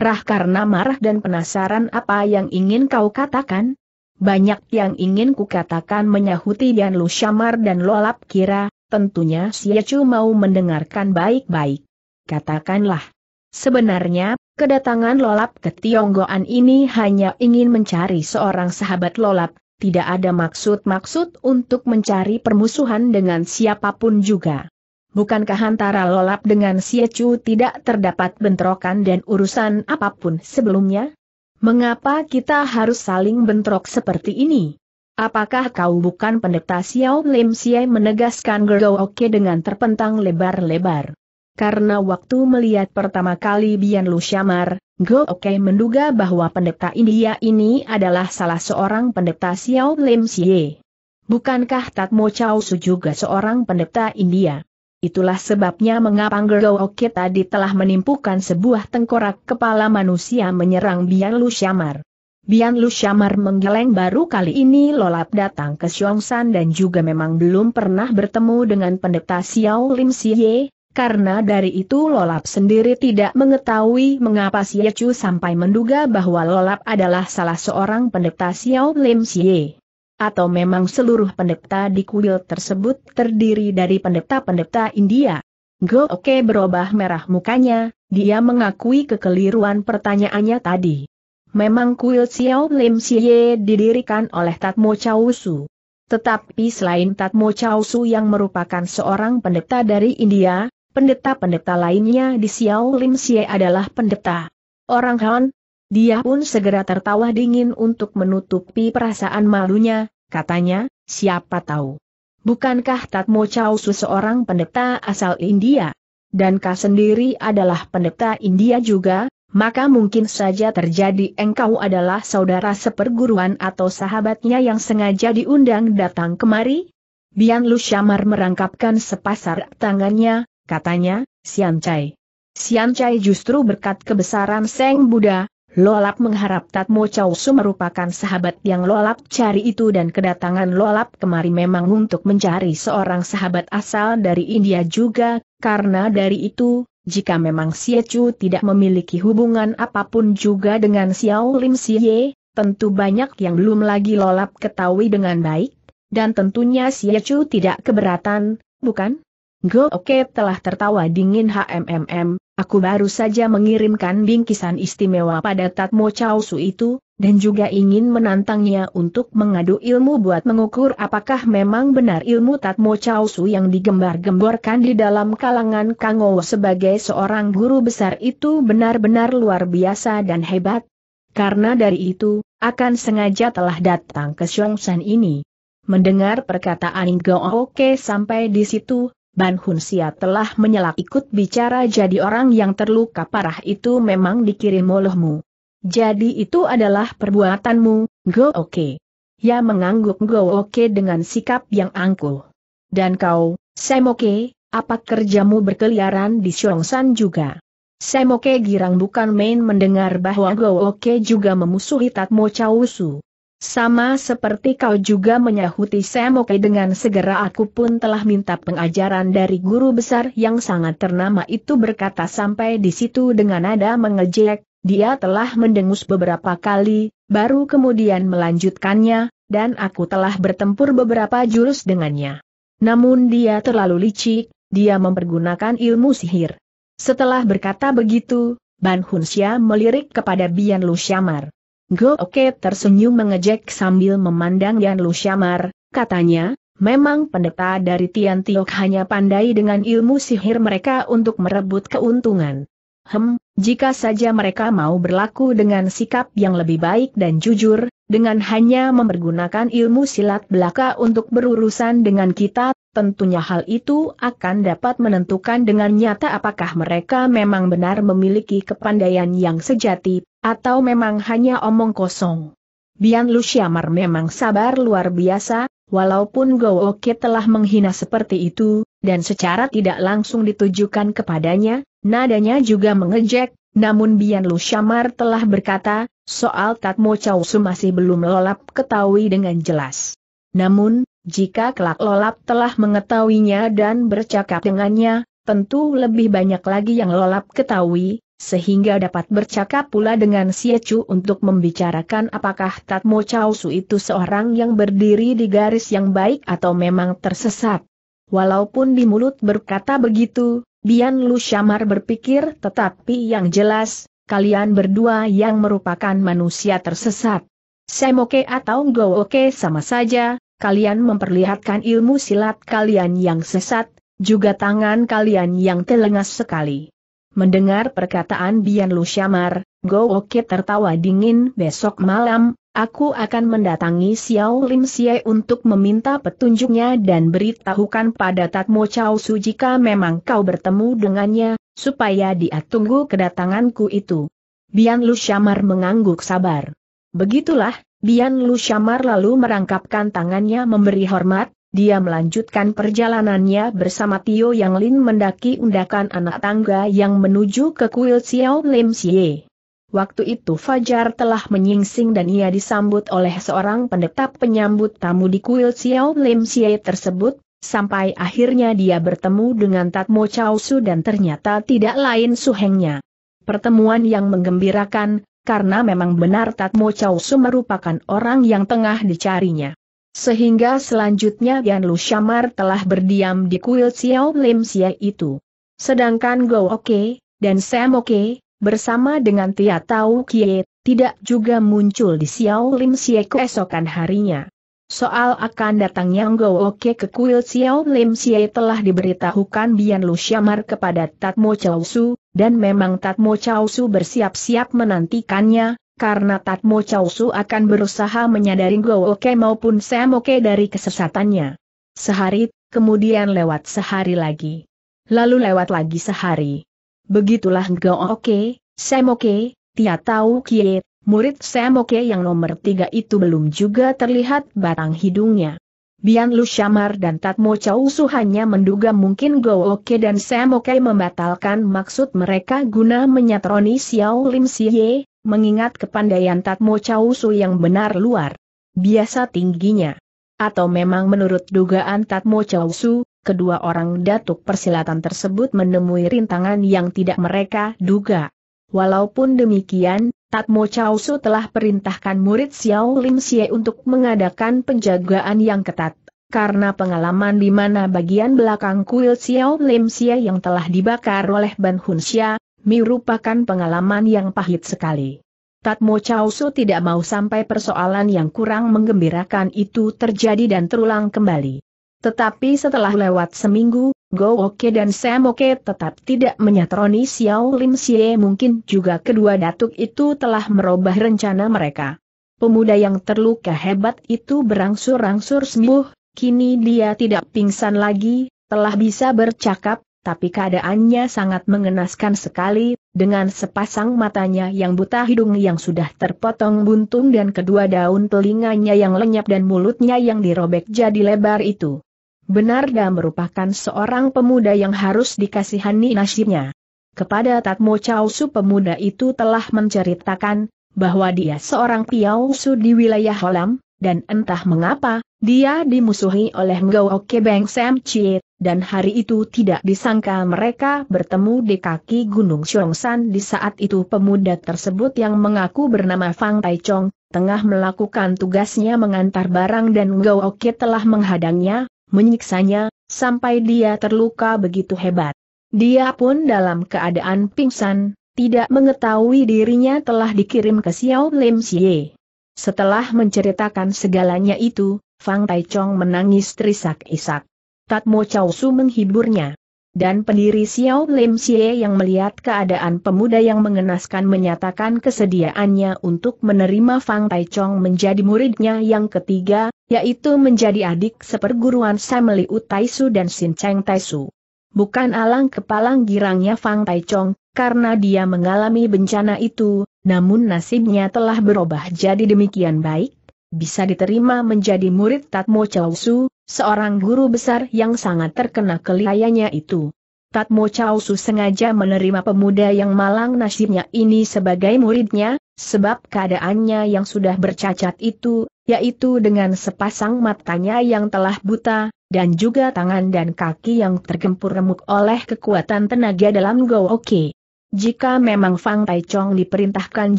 memerah karena marah dan penasaran apa yang ingin kau katakan? Banyak yang ingin kukatakan menyahuti Dian Lu Syamar dan Lolap kira, tentunya si Chu mau mendengarkan baik-baik. Katakanlah. Sebenarnya, kedatangan Lolap ke Tionggoan ini hanya ingin mencari seorang sahabat Lolap, tidak ada maksud-maksud untuk mencari permusuhan dengan siapa pun juga. Bukankah antara Lolap dengan Siecu tidak terdapat bentrokan dan urusan apa pun sebelumnya? Mengapa kita harus saling bentrok seperti ini? Apakah kau bukan pendeta Xiao Lim menegaskan Gergo Oke dengan terpentang lebar-lebar? Karena waktu melihat pertama kali Bian Lu Syamar, Go Oke menduga bahwa pendeta India ini adalah salah seorang pendeta Xiao Lim Xie. Bukankah Tatmo Chao Su juga seorang pendeta India? Itulah sebabnya mengapa Oke tadi telah menimpukan sebuah tengkorak kepala manusia menyerang Bian Lu Syamar. Bian Lu Syamar menggeleng baru kali ini Lolap datang ke Xiongsan dan juga memang belum pernah bertemu dengan pendeta Xiao Lim Xie, karena dari itu Lolap sendiri tidak mengetahui mengapa Xie Chu sampai menduga bahwa Lolap adalah salah seorang pendeta Xiao Lim Xie. Atau memang seluruh pendeta di kuil tersebut terdiri dari pendeta-pendeta India. Go Oke berubah merah mukanya, dia mengakui kekeliruan pertanyaannya tadi. Memang kuil Xiao Lim Xie didirikan oleh Tatmo Chao Su. Tetapi selain Tatmo Chao Su yang merupakan seorang pendeta dari India, pendeta-pendeta lainnya di Xiao Lim Xie adalah pendeta. Orang Han, dia pun segera tertawa dingin untuk menutupi perasaan malunya, katanya, siapa tahu. Bukankah Tatmo Chao Su seorang pendeta asal India? Dan kau sendiri adalah pendeta India juga, maka mungkin saja terjadi engkau adalah saudara seperguruan atau sahabatnya yang sengaja diundang datang kemari? Bian Lu Syamar merangkapkan sepasar tangannya, katanya, Sian Chai. Sian Chai justru berkat kebesaran Seng Buddha, Lolap mengharap Tatmo Chao Su merupakan sahabat yang Lolap cari itu dan kedatangan Lolap kemari memang untuk mencari seorang sahabat asal dari India juga, karena dari itu, jika memang Xie Chu tidak memiliki hubungan apa pun juga dengan Xiao Lim Xie, tentu banyak yang belum lagi Lolap ketahui dengan baik, dan tentunya Xie Chu tidak keberatan, bukan? Go Oke telah tertawa dingin HMMM, aku baru saja mengirimkan bingkisan istimewa pada Tatmo Chao Su itu, dan juga ingin menantangnya untuk mengadu ilmu buat mengukur apakah memang benar ilmu Tatmo Chao Su yang digembar-gemborkan di dalam kalangan Kango sebagai seorang guru besar itu benar-benar luar biasa dan hebat. Karena dari itu, akan sengaja telah datang ke Xiongsan ini. Mendengar perkataan Go Oke sampai di situ, Ban Hun Sia telah menyelak ikut bicara jadi orang yang terluka parah itu memang dikirim olehmu. Jadi itu adalah perbuatanmu, Go Oke. Ya mengangguk Go Oke dengan sikap yang angkuh. Dan kau, Sam Oke, apa kerjamu berkeliaran di Xiongsan juga? Sam Oke girang bukan main mendengar bahwa Go Oke juga memusuhi Tatmo Chao Su. Sama seperti kau juga menyahuti Semoke dengan segera aku pun telah minta pengajaran dari guru besar yang sangat ternama itu berkata sampai di situ dengan nada mengejek, dia telah mendengus beberapa kali, baru kemudian melanjutkannya, dan aku telah bertempur beberapa jurus dengannya. Namun dia terlalu licik, dia mempergunakan ilmu sihir. Setelah berkata begitu, Ban Hunxia melirik kepada Bian Lu Syamar. Go Oke tersenyum mengejek sambil memandang Yan Lu Syamar, katanya, memang pendeta dari Tian Tiok hanya pandai dengan ilmu sihir mereka untuk merebut keuntungan. Hem, jika saja mereka mau berlaku dengan sikap yang lebih baik dan jujur, dengan hanya mempergunakan ilmu silat belaka untuk berurusan dengan kita, tentunya hal itu akan dapat menentukan dengan nyata apakah mereka memang benar memiliki kepandaian yang sejati, atau memang hanya omong kosong. Bian Lu Xiamar memang sabar luar biasa, walaupun Go Oke telah menghina seperti itu, dan secara tidak langsung ditujukan kepadanya, nadanya juga mengejek, namun Bian Lu Xiamar telah berkata, soal Tatmo Su masih belum lolap ketahui dengan jelas. Namun, jika kelak lolap telah mengetahuinya dan bercakap dengannya, tentu lebih banyak lagi yang lolap ketahui, sehingga dapat bercakap pula dengan Chu untuk membicarakan apakah Tatmo Su itu seorang yang berdiri di garis yang baik atau memang tersesat. Walaupun di mulut berkata begitu, Bian Lu Syamar berpikir tetapi yang jelas, kalian berdua yang merupakan manusia tersesat. Semoke atau Gooke sama saja, kalian memperlihatkan ilmu silat kalian yang sesat, juga tangan kalian yang telengas sekali. Mendengar perkataan Bian Lu Syamar, Gooke tertawa dingin besok malam, aku akan mendatangi Xiao Lim Xie untuk meminta petunjuknya dan beritahukan pada Tatmo Chao Su jika memang kau bertemu dengannya, supaya dia tunggu kedatanganku itu. Bian Lu Syamar mengangguk sabar. Begitulah, Bian Lu Syamar lalu merangkapkan tangannya memberi hormat, dia melanjutkan perjalanannya bersama Tio Yang Lin mendaki undakan anak tangga yang menuju ke kuil Xiao Lim Xie. Waktu itu Fajar telah menyingsing dan ia disambut oleh seorang pendeta penyambut tamu di kuil Xiao Lim Xie tersebut, sampai akhirnya dia bertemu dengan Tatmo Chao Su dan ternyata tidak lain suhengnya. Pertemuan yang menggembirakan, karena memang benar Tatmo Chao Su merupakan orang yang tengah dicarinya. Sehingga selanjutnya Yan Lu Shamar telah berdiam di kuil Xiao Lim Xie itu. Sedangkan Go Oke, dan Sam Oke, bersama dengan Tia Tau Kie, tidak juga muncul di Xiao Lim Xie keesokan harinya. Soal akan datangnya Ngo Oke ke kuil Xiao Lim Xie telah diberitahukan Bian Lu Xiamar kepada Tatmo Chao Su, dan memang Tatmo Chao Su bersiap-siap menantikannya, karena Tatmo Chao Su akan berusaha menyadari Ngo Oke maupun Sam Oke dari kesesatannya. Sehari, kemudian lewat sehari lagi. Lalu lewat lagi sehari. Begitulah Ngo Oke, Sam Oke, Tia Tau Kie, Murid Semoke yang nomor tiga itu belum juga terlihat batang hidungnya. Bian Lu Shamar dan Tatmo Chau Su hanya menduga mungkin Go Oke dan Semoke membatalkan maksud mereka guna menyatroni Xiao Lim Xie, mengingat kepandaian Tatmo Chau Su yang benar luar biasa tingginya. Atau memang menurut dugaan Tatmo Chau Su, kedua orang datuk persilatan tersebut menemui rintangan yang tidak mereka duga. Walaupun demikian, Tatmo Chao Su telah perintahkan murid Xiao Lim Xie untuk mengadakan penjagaan yang ketat, karena pengalaman di mana bagian belakang kuil Xiao Lim Xie yang telah dibakar oleh Ban Hun Xia, merupakan pengalaman yang pahit sekali. Tatmo Chao Su tidak mau sampai persoalan yang kurang menggembirakan itu terjadi dan terulang kembali. Tetapi setelah lewat seminggu, Go Oke dan Sam Oke tetap tidak menyatroni Xiao Lim Xie mungkin juga kedua datuk itu telah merubah rencana mereka. Pemuda yang terluka hebat itu berangsur-angsur sembuh, kini dia tidak pingsan lagi, telah bisa bercakap, tapi keadaannya sangat mengenaskan sekali, dengan sepasang matanya yang buta hidung yang sudah terpotong buntung dan kedua daun telinganya yang lenyap dan mulutnya yang dirobek jadi lebar itu benar dia merupakan seorang pemuda yang harus dikasihani nasibnya. Kepada Tatmo Su pemuda itu telah menceritakan, bahwa dia seorang Su di wilayah Holam, dan entah mengapa, dia dimusuhi oleh Ngao Oke Beng Sam Chie, dan hari itu tidak disangka mereka bertemu di kaki Gunung Xiongsan di saat itu pemuda tersebut yang mengaku bernama Fang Tai Chong, tengah melakukan tugasnya mengantar barang dan Ngao Oke telah menghadangnya, menyiksanya, sampai dia terluka begitu hebat. Dia pun dalam keadaan pingsan, tidak mengetahui dirinya telah dikirim ke Xiao Lim Xie. Setelah menceritakan segalanya itu, Fang Tai Chong menangis terisak-isak. Tatmo Chao Su menghiburnya. dan pendiri Xiao Lim Xie yang melihat keadaan pemuda yang mengenaskan menyatakan kesediaannya untuk menerima Fang Taichong menjadi muridnya yang ketiga, yaitu menjadi adik seperguruan Sam Liu Taisu dan Sin Cheng Taisu. Bukan alang kepalang girangnya Fang Taichong, karena dia mengalami bencana itu, namun nasibnya telah berubah jadi demikian baik, bisa diterima menjadi murid Tatmo Chao Su, seorang guru besar yang sangat terkena kelihayannya itu. Tatmo Chao Su sengaja menerima pemuda yang malang nasibnya ini sebagai muridnya, sebab keadaannya yang sudah bercacat itu, yaitu dengan sepasang matanya yang telah buta, dan juga tangan dan kaki yang tergempur remuk oleh kekuatan tenaga dalam Go Oke. Jika memang Fang Taichong diperintahkan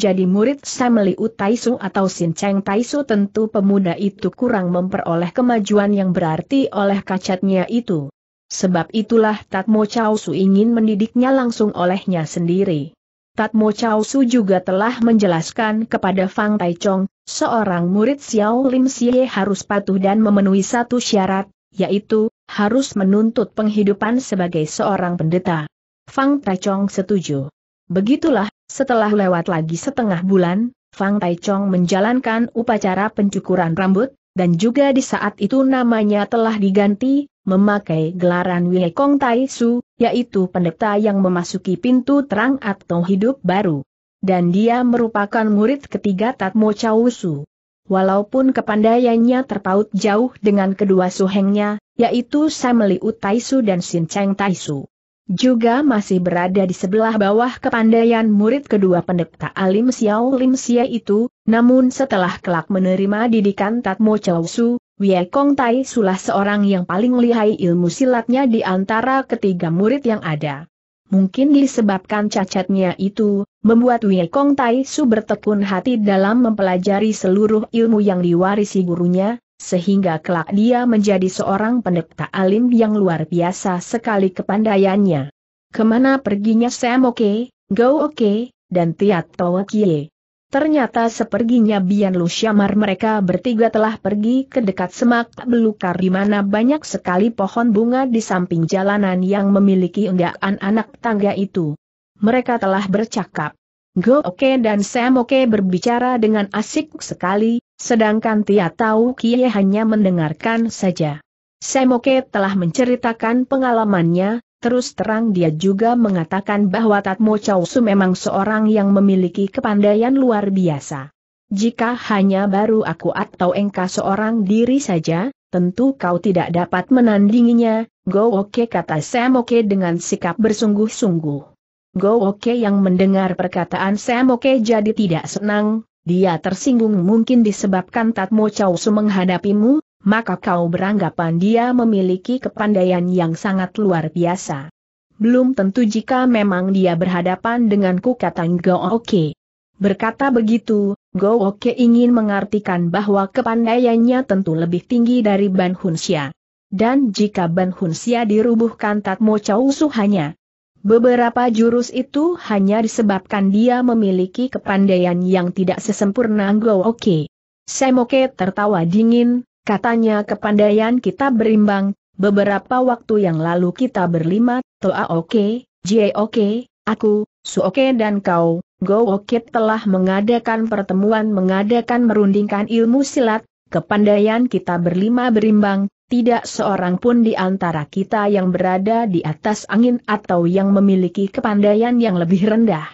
jadi murid Sam Liu Taisu atau Sin Cheng Taisu tentu pemuda itu kurang memperoleh kemajuan yang berarti oleh kacatnya itu. Sebab itulah Tatmo Chao Su ingin mendidiknya langsung olehnya sendiri. Tatmo Chao Su juga telah menjelaskan kepada Fang Taichong, seorang murid Xiao Lim Xie harus patuh dan memenuhi satu syarat, yaitu, harus menuntut penghidupan sebagai seorang pendeta. Fang Taichong setuju. Begitulah, setelah lewat lagi setengah bulan, Fang Taichong menjalankan upacara pencukuran rambut, dan juga di saat itu namanya telah diganti, memakai gelaran Wei Kong Tai Su, yaitu pendeta yang memasuki pintu terang atau hidup baru. Dan dia merupakan murid ketiga Tatmo Chao Su. Walaupun kepandaiannya terpaut jauh dengan kedua suhengnya, yaitu Sam Liu Taisu dan Sin Cheng Taisu juga masih berada di sebelah bawah kepandaian murid kedua pendeta alim Xiao Lim Xie itu, namun setelah kelak menerima didikan Tatmo Chao Su, Wei Kong Tai sulah seorang yang paling lihai ilmu silatnya di antara ketiga murid yang ada. Mungkin disebabkan cacatnya itu, membuat Wei Kong Tai Su bertekun hati dalam mempelajari seluruh ilmu yang diwarisi gurunya, sehingga kelak dia menjadi seorang pendeta alim yang luar biasa sekali kepandaiannya. Ke mana perginya Sam Oke, Go Oke, dan Tiat Kie? Ternyata seperginya Bian Lu Syamar mereka bertiga telah pergi ke dekat semak belukar di mana banyak sekali pohon bunga di samping jalanan yang memiliki unggakan anak tangga itu. Mereka telah bercakap. Go Oke dan Sam Oke berbicara dengan asik sekali, sedangkan Tia Tau Kie hanya mendengarkan saja. Semoke telah menceritakan pengalamannya, terus terang dia juga mengatakan bahwa Tatmo Chao Su memang seorang yang memiliki kepandaian luar biasa. Jika hanya baru aku atau engkau seorang diri saja, tentu kau tidak dapat menandinginya, Go Oke kata Semoke dengan sikap bersungguh-sungguh. Go Oke yang mendengar perkataan Semoke jadi tidak senang, dia tersinggung mungkin disebabkan Tatmo Chao Su menghadapimu, maka kau beranggapan dia memiliki kepandaian yang sangat luar biasa. Belum tentu jika memang dia berhadapan denganku kata Go Oke. Berkata begitu, Go Oke ingin mengartikan bahwa kepandaiannya tentu lebih tinggi dari Ban Hunxia. Dan jika Ban Hunxia dirubuhkan Tatmo Chao Su hanya Beberapa jurus itu hanya disebabkan dia memiliki kepandaian yang tidak sesempurna. Go Oke. Semoke tertawa dingin, katanya kepandaian kita berimbang, beberapa waktu yang lalu kita berlima, Toa Oke, Jie Oke, aku, Su Oke dan kau, Go Oke telah mengadakan pertemuan mengadakan merundingkan ilmu silat, kepandaian kita berlima berimbang, tidak seorang pun di antara kita yang berada di atas angin atau yang memiliki kepandaian yang lebih rendah.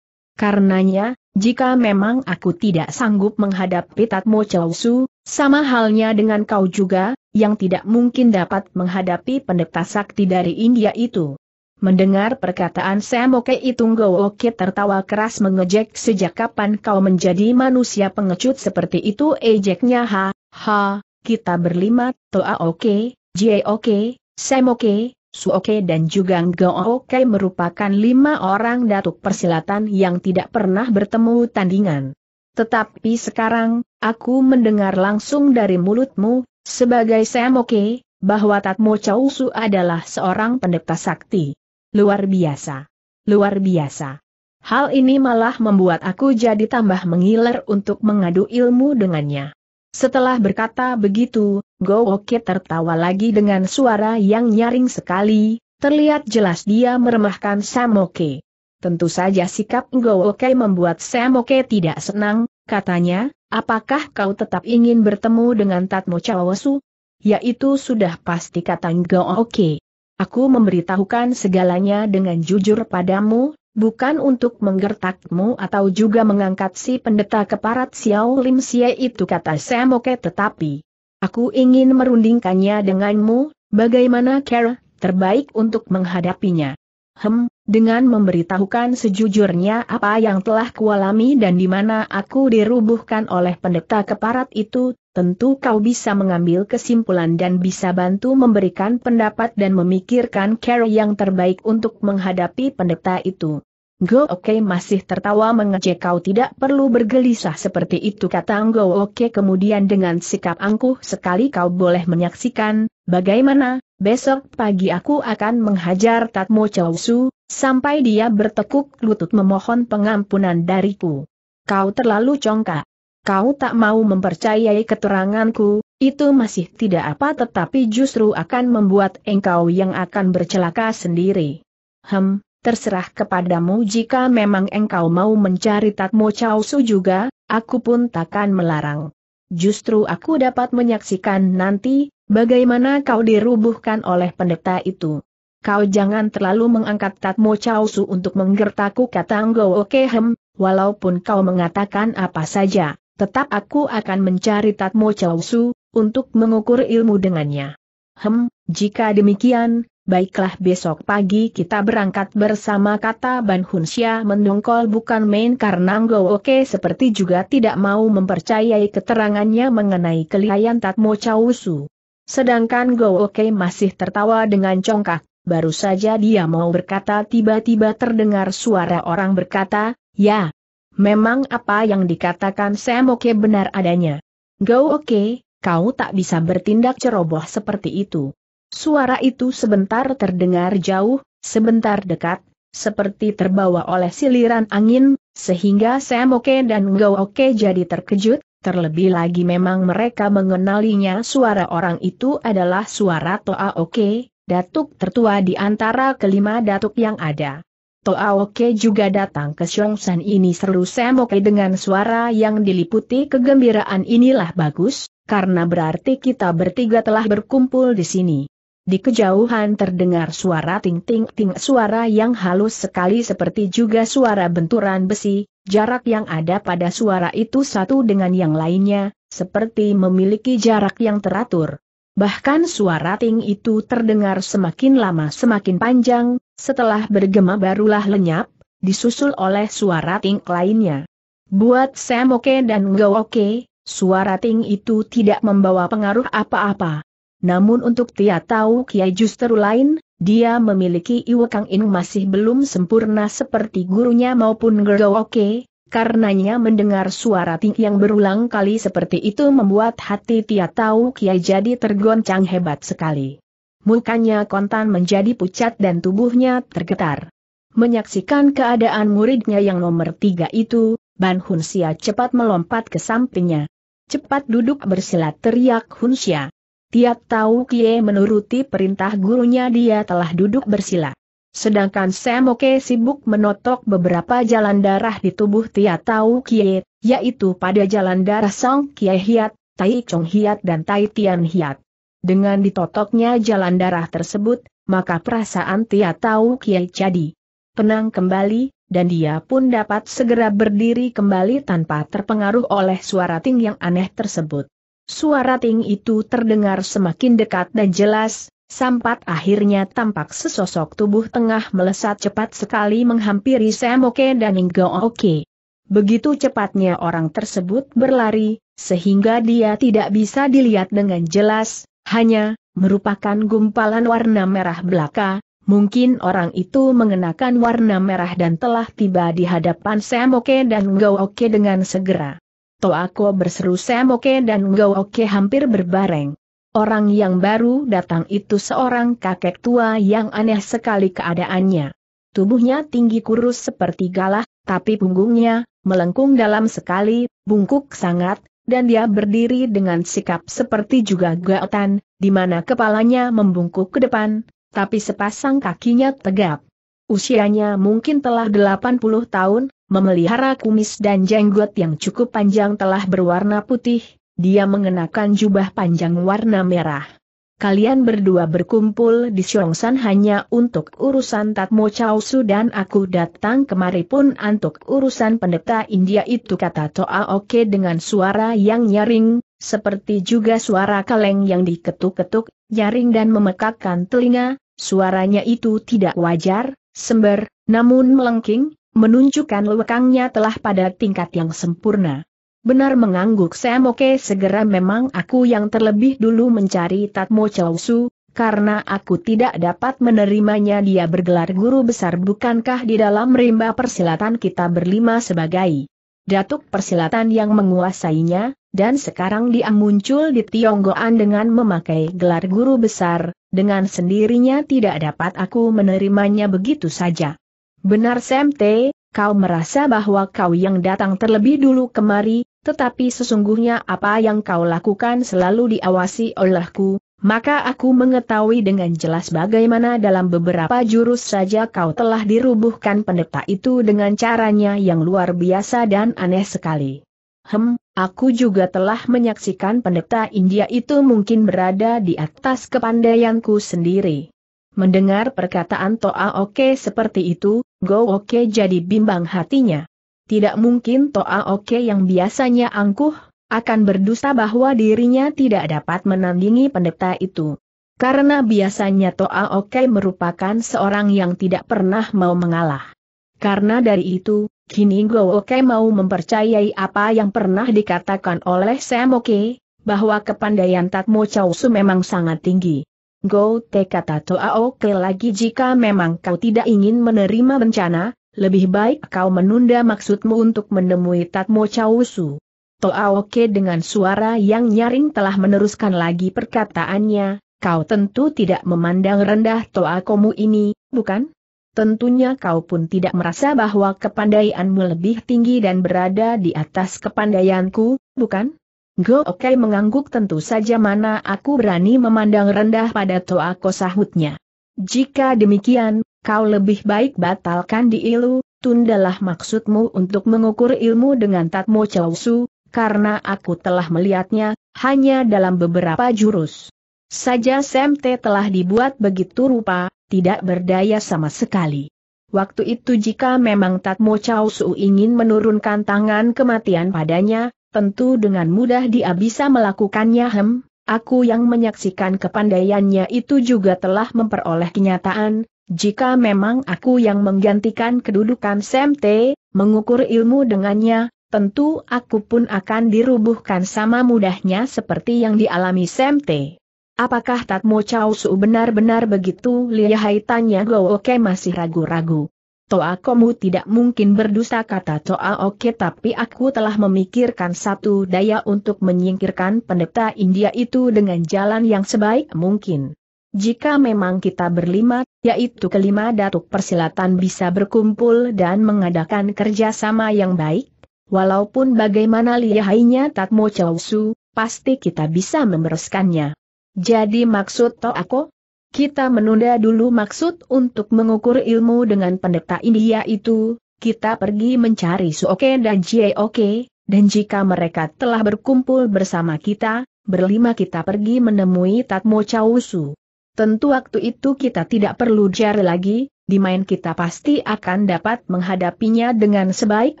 Karenanya, jika memang aku tidak sanggup menghadapi Tatmo Su, sama halnya dengan kau juga, yang tidak mungkin dapat menghadapi pendeta sakti dari India itu. Mendengar perkataan Samoke itu Oke tertawa keras mengejek sejak kapan kau menjadi manusia pengecut seperti itu ejeknya ha, ha, kita berlima, Toa Oke, Jie Oke, Sam Oke, Su Oke dan juga Ngo Oke merupakan lima orang datuk persilatan yang tidak pernah bertemu tandingan. Tetapi sekarang, aku mendengar langsung dari mulutmu, sebagai Sam Oke, bahwa Tatmo Chau Su adalah seorang pendeta sakti. Luar biasa. Luar biasa. Hal ini malah membuat aku jadi tambah mengiler untuk mengadu ilmu dengannya. Setelah berkata begitu, Go Oke tertawa lagi dengan suara yang nyaring sekali, Terlihat jelas dia meremahkan Samoke. Tentu saja sikap Oke membuat Samoke tidak senang, katanya, apakah kau tetap ingin bertemu dengan Tatmo Chawasu? Yaitu sudah pasti kata Oke. Aku memberitahukan segalanya dengan jujur padamu, bukan untuk menggertakmu atau juga mengangkat si pendeta keparat Xiao Lim Xie itu kata Samoke tetapi. Aku ingin merundingkannya denganmu, bagaimana cara terbaik untuk menghadapinya. Hem, dengan memberitahukan sejujurnya apa yang telah kualami dan di mana aku dirubuhkan oleh pendeta keparat itu, tentu kau bisa mengambil kesimpulan dan bisa bantu memberikan pendapat dan memikirkan cara yang terbaik untuk menghadapi pendeta itu. Go Oke masih tertawa mengejek kau tidak perlu bergelisah seperti itu kata Go Oke kemudian dengan sikap angkuh sekali kau boleh menyaksikan, bagaimana, besok pagi aku akan menghajar Tatmo Chausu, sampai dia bertekuk lutut memohon pengampunan dariku. Kau terlalu congkak kau tak mau mempercayai keteranganku, itu masih tidak apa tetapi justru akan membuat engkau yang akan bercelaka sendiri. Hem, terserah kepadamu jika memang engkau mau mencari Tatmo Chausu juga, aku pun takkan melarang. Justru aku dapat menyaksikan nanti, bagaimana kau dirubuhkan oleh pendeta itu. Kau jangan terlalu mengangkat Tatmo Chausu untuk menggertaku kata Nggo Oke Hem, walaupun kau mengatakan apa saja, tetap aku akan mencari Tatmo Chausu, untuk mengukur ilmu dengannya. Hem, jika demikian, baiklah besok pagi kita berangkat bersama kata Ban Hunxia mendongkol bukan main karena Ngo Oke seperti juga tidak mau mempercayai keterangannya mengenai kelihayan Tatmo Chausu. Sedangkan Ngo Oke masih tertawa dengan congkak, baru saja dia mau berkata tiba-tiba terdengar suara orang berkata, ya, Memang apa yang dikatakan Sam Oke benar adanya. Go Oke, kau tak bisa bertindak ceroboh seperti itu. Suara itu sebentar terdengar jauh, sebentar dekat, seperti terbawa oleh siliran angin, sehingga Sam Oke dan Go Oke jadi terkejut, terlebih lagi memang mereka mengenalinya suara orang itu adalah suara Toa Oke, datuk tertua di antara kelima datuk yang ada. Toa Oke juga datang ke Xiongsan ini seru Sam Oke dengan suara yang diliputi kegembiraan inilah bagus, karena berarti kita bertiga telah berkumpul di sini. Di kejauhan terdengar suara ting-ting-ting suara yang halus sekali seperti juga suara benturan besi, jarak yang ada pada suara itu satu dengan yang lainnya, seperti memiliki jarak yang teratur. Bahkan suara ting itu terdengar semakin lama semakin panjang, setelah bergema barulah lenyap, disusul oleh suara ting lainnya. Buat Sam Oke dan Go Oke, suara ting itu tidak membawa pengaruh apa-apa. Namun untuk Tia tahu Kiai justru lain, dia memiliki Iwa Kang In masih belum sempurna seperti gurunya maupun Go Oke, Karenanya mendengar suara ting yang berulang kali seperti itu membuat hati Tia Tahu Kiai jadi tergoncang hebat sekali. Mukanya kontan menjadi pucat dan tubuhnya tergetar. Menyaksikan keadaan muridnya yang nomor tiga itu, Ban Hunsia cepat melompat ke sampingnya. Cepat duduk bersilat teriak Hunsia. Tiap tahu Kie menuruti perintah gurunya dia telah duduk bersila. Sedangkan Sam Oke sibuk menotok beberapa jalan darah di tubuh Tia Tau Kie, yaitu pada jalan darah Song Kie Hiat, Tai Chong Hiat dan Tai Tian Hiat. Dengan ditotoknya jalan darah tersebut, maka perasaan Tia Tau Kie jadi tenang kembali, dan dia pun dapat segera berdiri kembali tanpa terpengaruh oleh suara ting yang aneh tersebut. Suara ting itu terdengar semakin dekat dan jelas, Sampat akhirnya tampak sesosok tubuh tengah melesat cepat sekali menghampiri Samoke dan Inggo Oke. Begitu cepatnya orang tersebut berlari, sehingga dia tidak bisa dilihat dengan jelas, hanya merupakan gumpalan warna merah belaka, mungkin orang itu mengenakan warna merah dan telah tiba di hadapan Samoke dan Ngao Oke dengan segera. Toako berseru Samoke dan Ngao Oke hampir berbareng. Orang yang baru datang itu seorang kakek tua yang aneh sekali keadaannya. Tubuhnya tinggi kurus seperti galah, tapi punggungnya, melengkung dalam sekali, bungkuk sangat, dan dia berdiri dengan sikap seperti juga gaotan, di mana kepalanya membungkuk ke depan, tapi sepasang kakinya tegap. Usianya mungkin telah 80 tahun, memelihara kumis dan jenggot yang cukup panjang telah berwarna putih, dia mengenakan jubah panjang warna merah. Kalian berdua berkumpul di Xiongsan hanya untuk urusan Tatmo Chao dan aku datang kemari pun untuk urusan pendeta India itu kata Toa Oke dengan suara yang nyaring, seperti juga suara kaleng yang diketuk-ketuk, nyaring dan memekakkan telinga, suaranya itu tidak wajar, sember, namun melengking, menunjukkan lekangnya telah pada tingkat yang sempurna. Benar mengangguk Sam Oke segera memang aku yang terlebih dulu mencari Tatmo Chausu, karena aku tidak dapat menerimanya dia bergelar guru besar bukankah di dalam rimba persilatan kita berlima sebagai datuk persilatan yang menguasainya, dan sekarang dia muncul di Tionggoan dengan memakai gelar guru besar, dengan sendirinya tidak dapat aku menerimanya begitu saja. Benar Sam T, kau merasa bahwa kau yang datang terlebih dulu kemari, tetapi sesungguhnya apa yang kau lakukan selalu diawasi olehku, maka aku mengetahui dengan jelas bagaimana dalam beberapa jurus saja kau telah dirubuhkan pendeta itu dengan caranya yang luar biasa dan aneh sekali. Hem, aku juga telah menyaksikan pendeta India itu mungkin berada di atas kepandaianku sendiri. Mendengar perkataan Toa Oke seperti itu, Go Oke jadi bimbang hatinya. Tidak mungkin Toa Oke yang biasanya angkuh, akan berdusta bahwa dirinya tidak dapat menandingi pendeta itu. Karena biasanya Toa Oke merupakan seorang yang tidak pernah mau mengalah. Karena dari itu, Kini Go Oke mau mempercayai apa yang pernah dikatakan oleh Sam Oke, bahwa kepandaian Tatmo Chow Su memang sangat tinggi. Go Te kata Toa Oke lagi jika memang kau tidak ingin menerima bencana, lebih baik kau menunda maksudmu untuk menemui Tatmo Chow Su. Toa Oke dengan suara yang nyaring telah meneruskan lagi perkataannya, kau tentu tidak memandang rendah Toa Komu ini, bukan? tentunya kau pun tidak merasa bahwa kepandaianmu lebih tinggi dan berada di atas kepandaianku, bukan? Go Oke mengangguk tentu saja mana aku berani memandang rendah pada Toako sahutnya. Jika demikian, kau lebih baik batalkan di ilu, tundalah maksudmu untuk mengukur ilmu dengan Tatmo Chausu, karena aku telah melihatnya, hanya dalam beberapa jurus. Saja Sam T telah dibuat begitu rupa, tidak berdaya sama sekali. Waktu itu jika memang Tatmo Chao Su ingin menurunkan tangan kematian padanya, tentu dengan mudah dia bisa melakukannya hem, aku yang menyaksikan kepandaiannya itu juga telah memperoleh kenyataan, jika memang aku yang menggantikan kedudukan Sam T, mengukur ilmu dengannya, tentu aku pun akan dirubuhkan sama mudahnya seperti yang dialami Sam T. Apakah Tatmo Chao Su benar-benar begitu lihai tanya Go Oke masih ragu-ragu. Toa Komu tidak mungkin berdusta kata Toa Oke tapi aku telah memikirkan satu daya untuk menyingkirkan pendeta India itu dengan jalan yang sebaik mungkin. Jika memang kita berlima, yaitu kelima datuk persilatan bisa berkumpul dan mengadakan kerjasama yang baik, walaupun bagaimana lihainya Tatmo Chao Su, pasti kita bisa membereskannya. Jadi maksud toh aku? Kita menunda dulu maksud untuk mengukur ilmu dengan pendeta India itu, kita pergi mencari Suoke dan Oke, dan jika mereka telah berkumpul bersama kita, berlima kita pergi menemui Tatmo Chausu. Tentu waktu itu kita tidak perlu jari lagi, di main kita pasti akan dapat menghadapinya dengan sebaik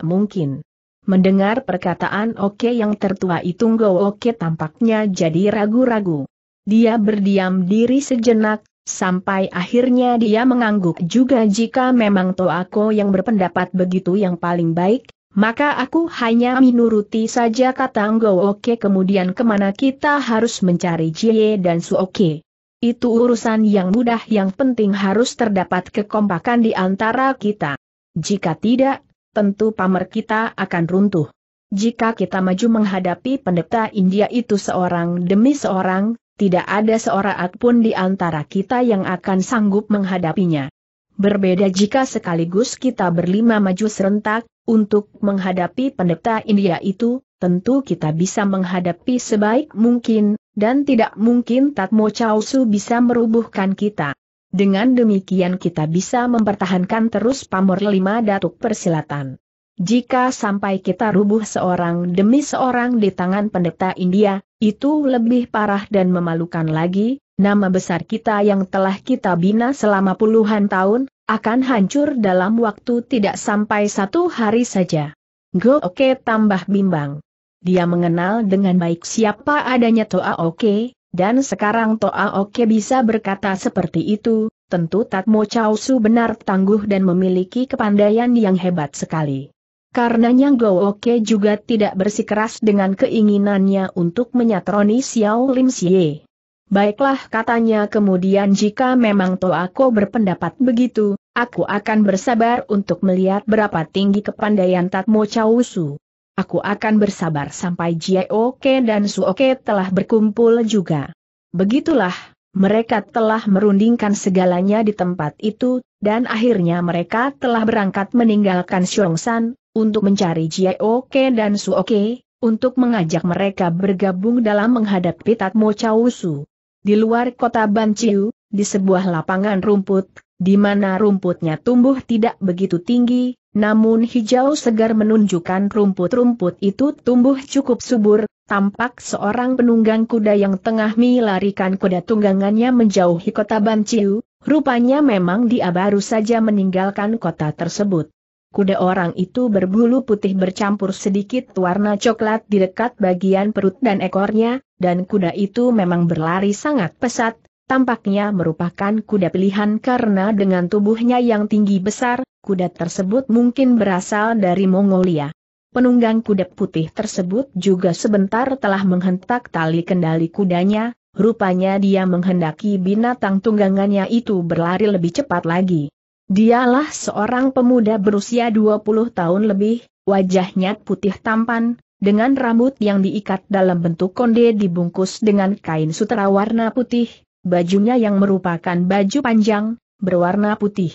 mungkin. Mendengar perkataan Oke yang tertua itu Go Oke tampaknya jadi ragu-ragu. Dia berdiam diri sejenak, sampai akhirnya dia mengangguk juga jika memang Toako yang berpendapat begitu yang paling baik, maka aku hanya minuruti saja kata Ngo Oke kemudian ke mana kita harus mencari Jie dan Suoke. Itu urusan yang mudah yang penting harus terdapat kekompakan di antara kita. Jika tidak, tentu pamer kita akan runtuh. Jika kita maju menghadapi pendeta India itu seorang demi seorang, tidak ada seorang pun di antara kita yang akan sanggup menghadapinya. Berbeda jika sekaligus kita berlima maju serentak, untuk menghadapi pendeta India itu, tentu kita bisa menghadapi sebaik mungkin, dan tidak mungkin Tatmo Chao Su bisa merubuhkan kita. Dengan demikian kita bisa mempertahankan terus pamor lima datuk persilatan. Jika sampai kita rubuh seorang demi seorang di tangan pendeta India, itu lebih parah dan memalukan lagi, nama besar kita yang telah kita bina selama puluhan tahun, akan hancur dalam waktu tidak sampai satu hari saja. Go Oke tambah bimbang. Dia mengenal dengan baik siapa adanya Toa Oke, dan sekarang Toa Oke bisa berkata seperti itu, tentu Tatmo Chao Su benar tangguh dan memiliki kepandaian yang hebat sekali. Karenanya Go Oke juga tidak bersikeras dengan keinginannya untuk menyatroni Xiao Lim Xie. Baiklah katanya kemudian jika memang Toako berpendapat begitu, aku akan bersabar untuk melihat berapa tinggi kepandaian Tatmo Su. Aku akan bersabar sampai Jie Oke dan Su Oke telah berkumpul juga. Begitulah, mereka telah merundingkan segalanya di tempat itu, dan akhirnya mereka telah berangkat meninggalkan Xiongsan, untuk mencari Jie Oke dan Su Oke, untuk mengajak mereka bergabung dalam menghadapi Tatmo Su. Di luar kota Banciu, di sebuah lapangan rumput, di mana rumputnya tumbuh tidak begitu tinggi, namun hijau segar menunjukkan rumput-rumput itu tumbuh cukup subur, tampak seorang penunggang kuda yang tengah melarikan kuda tunggangannya menjauhi kota Banciu, rupanya memang dia baru saja meninggalkan kota tersebut. Kuda orang itu berbulu putih bercampur sedikit warna coklat di dekat bagian perut dan ekornya, dan kuda itu memang berlari sangat pesat, tampaknya merupakan kuda pilihan karena dengan tubuhnya yang tinggi besar, kuda tersebut mungkin berasal dari Mongolia. Penunggang kuda putih tersebut juga sebentar telah menghentak tali kendali kudanya, rupanya dia menghendaki binatang tunggangannya itu berlari lebih cepat lagi. Dialah seorang pemuda berusia 20 tahun lebih, wajahnya putih tampan, dengan rambut yang diikat dalam bentuk konde dibungkus dengan kain sutera warna putih, bajunya yang merupakan baju panjang, berwarna putih.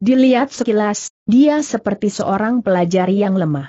Dilihat sekilas, dia seperti seorang pelajar yang lemah.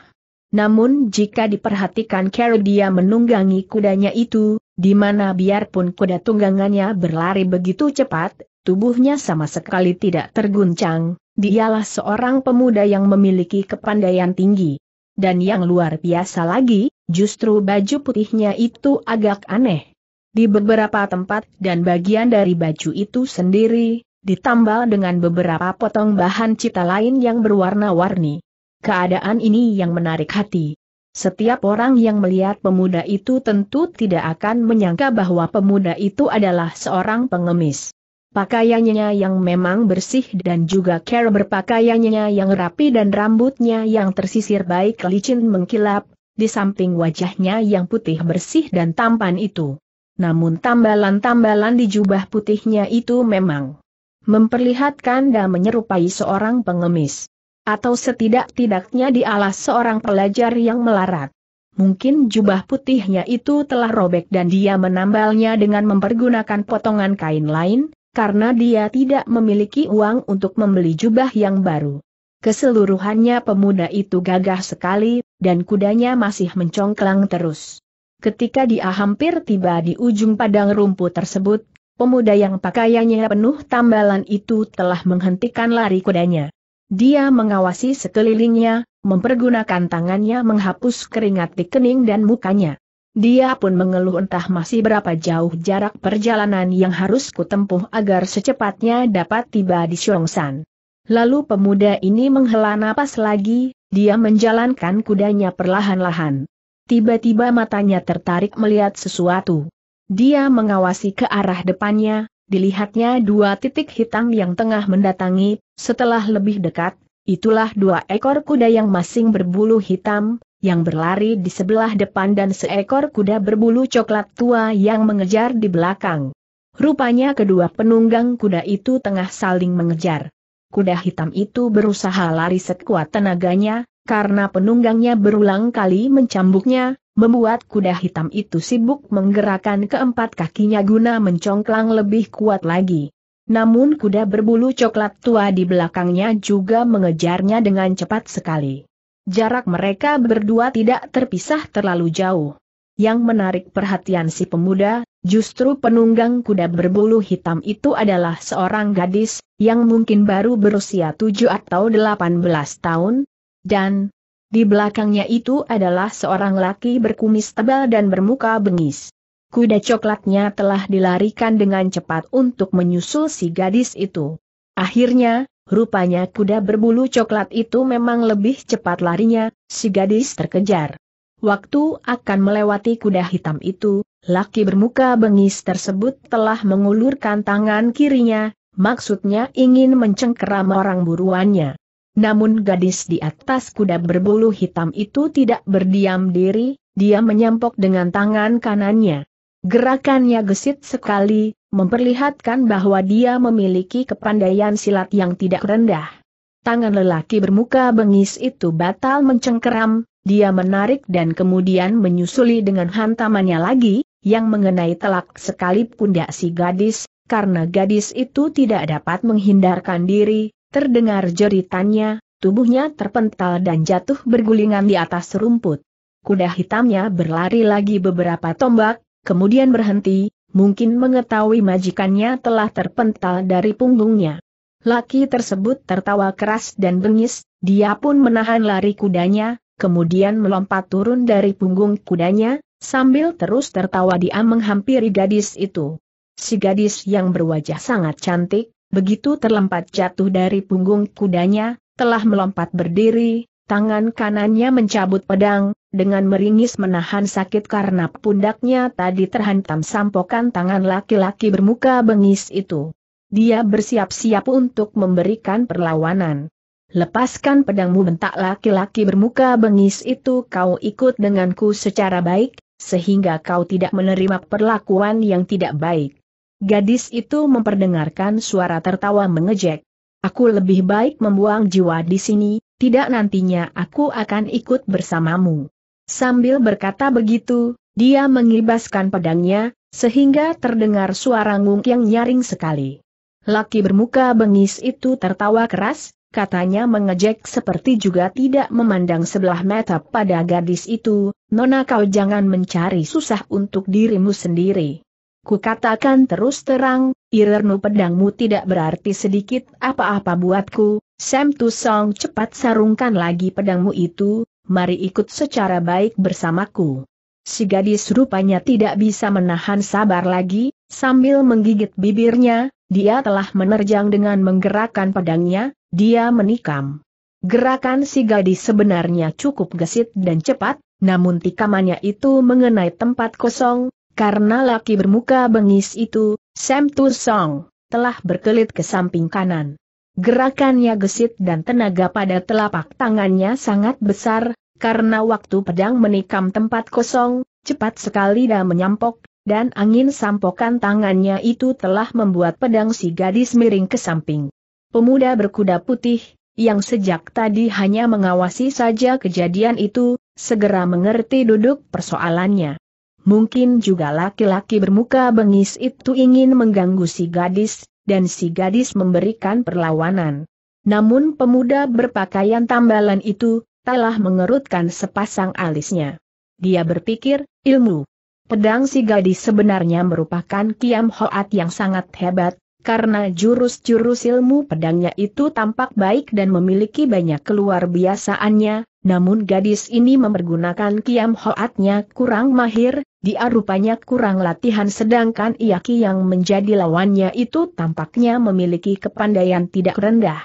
Namun jika diperhatikan cara dia menunggangi kudanya itu, di mana biarpun kuda tunggangannya berlari begitu cepat, tubuhnya sama sekali tidak terguncang, dialah seorang pemuda yang memiliki kepandaian tinggi. Dan yang luar biasa lagi, justru baju putihnya itu agak aneh. Di beberapa tempat dan bagian dari baju itu sendiri, ditambal dengan beberapa potong bahan cita lain yang berwarna-warni. Keadaan ini yang menarik hati. Setiap orang yang melihat pemuda itu tentu tidak akan menyangka bahwa pemuda itu adalah seorang pengemis. Pakaiannya yang memang bersih dan juga cara berpakaiannya yang rapi dan rambutnya yang tersisir baik licin mengkilap, di samping wajahnya yang putih bersih dan tampan itu. Namun tambalan-tambalan di jubah putihnya itu memang memperlihatkan dan menyerupai seorang pengemis. Atau setidak-tidaknya dialah seorang pelajar yang melarat. Mungkin jubah putihnya itu telah robek dan dia menambalnya dengan mempergunakan potongan kain lain, karena dia tidak memiliki uang untuk membeli jubah yang baru. Keseluruhannya pemuda itu gagah sekali, dan kudanya masih mencongklang terus. Ketika dia hampir tiba di ujung padang rumput tersebut, pemuda yang pakaiannya penuh tambalan itu telah menghentikan lari kudanya. Dia mengawasi sekelilingnya, mempergunakan tangannya menghapus keringat di kening dan mukanya. Dia pun mengeluh entah masih berapa jauh jarak perjalanan yang harus kutempuh agar secepatnya dapat tiba di Xiongsan. Lalu pemuda ini menghela napas lagi, dia menjalankan kudanya perlahan-lahan. Tiba-tiba matanya tertarik melihat sesuatu. Dia mengawasi ke arah depannya, dilihatnya dua titik hitam yang tengah mendatangi, setelah lebih dekat, itulah dua ekor kuda yang masing berbulu hitam, yang berlari di sebelah depan dan seekor kuda berbulu coklat tua yang mengejar di belakang. Rupanya kedua penunggang kuda itu tengah saling mengejar. Kuda hitam itu berusaha lari sekuat tenaganya, karena penunggangnya berulang kali mencambuknya, membuat kuda hitam itu sibuk menggerakkan keempat kakinya guna mencongklang lebih kuat lagi. Namun kuda berbulu coklat tua di belakangnya juga mengejarnya dengan cepat sekali. Jarak mereka berdua tidak terpisah terlalu jauh. Yang menarik perhatian si pemuda, justru penunggang kuda berbulu hitam itu adalah seorang gadis, yang mungkin baru berusia tujuh atau delapan belas tahun, dan di belakangnya itu adalah seorang laki berkumis tebal dan bermuka bengis. Kuda coklatnya telah dilarikan dengan cepat untuk menyusul si gadis itu. Akhirnya, rupanya kuda berbulu coklat itu memang lebih cepat larinya, si gadis terkejar. Waktu akan melewati kuda hitam itu, laki bermuka bengis tersebut telah mengulurkan tangan kirinya, maksudnya ingin mencengkeram orang buruannya. Namun gadis di atas kuda berbulu hitam itu tidak berdiam diri, dia menyampok dengan tangan kanannya. Gerakannya gesit sekali, memperlihatkan bahwa dia memiliki kepandaian silat yang tidak rendah. Tangan lelaki bermuka bengis itu batal mencengkeram, dia menarik dan kemudian menyusuli dengan hantamannya lagi, yang mengenai telak sekali pundak si gadis, karena gadis itu tidak dapat menghindarkan diri, Terdengar jeritannya, tubuhnya terpental dan jatuh bergulingan di atas rumput. Kuda hitamnya berlari lagi beberapa tombak, kemudian berhenti, mungkin mengetahui majikannya telah terpental dari punggungnya. Laki tersebut tertawa keras dan bengis, dia pun menahan lari kudanya, kemudian melompat turun dari punggung kudanya, sambil terus tertawa dia menghampiri gadis itu. Si gadis yang berwajah sangat cantik, begitu terlempar jatuh dari punggung kudanya, telah melompat berdiri, tangan kanannya mencabut pedang, dengan meringis menahan sakit karena pundaknya tadi terhantam sampokan tangan laki-laki bermuka bengis itu. Dia bersiap-siap untuk memberikan perlawanan. Lepaskan pedangmu bentak laki-laki bermuka bengis itu kau ikut denganku secara baik, sehingga kau tidak menerima perlakuan yang tidak baik. Gadis itu memperdengarkan suara tertawa mengejek. Aku lebih baik membuang jiwa di sini, tidak nantinya aku akan ikut bersamamu. Sambil berkata begitu, dia mengibaskan pedangnya, sehingga terdengar suara ngung yang nyaring sekali. Laki bermuka bengis itu tertawa keras, katanya mengejek seperti juga tidak memandang sebelah mata pada gadis itu, Nona kau jangan mencari susah untuk dirimu sendiri. Kukatakan terus terang, irernu pedangmu tidak berarti sedikit apa-apa buatku, Sam Tu Song cepat sarungkan lagi pedangmu itu, mari ikut secara baik bersamaku. Si gadis rupanya tidak bisa menahan sabar lagi, sambil menggigit bibirnya, dia telah menerjang dengan menggerakkan pedangnya, dia menikam. Gerakan si gadis sebenarnya cukup gesit dan cepat, namun tikamannya itu mengenai tempat kosong, karena laki bermuka bengis itu, Sam Tu Song, telah berkelit ke samping kanan. Gerakannya gesit dan tenaga pada telapak tangannya sangat besar, karena waktu pedang menikam tempat kosong, cepat sekali dan menyampok, dan angin sampokan tangannya itu telah membuat pedang si gadis miring ke samping. Pemuda berkuda putih, yang sejak tadi hanya mengawasi saja kejadian itu, segera mengerti duduk persoalannya. Mungkin juga laki-laki bermuka bengis itu ingin mengganggu si gadis, dan si gadis memberikan perlawanan. Namun pemuda berpakaian tambalan itu, telah mengerutkan sepasang alisnya. Dia berpikir, ilmu. Pedang si gadis sebenarnya merupakan kiam hoat yang sangat hebat, karena jurus-jurus ilmu pedangnya itu tampak baik dan memiliki banyak keluar biasaannya, namun gadis ini mempergunakan kiam hoatnya kurang mahir, dia rupanya kurang latihan sedangkan Iaki yang menjadi lawannya itu tampaknya memiliki kepandaian tidak rendah.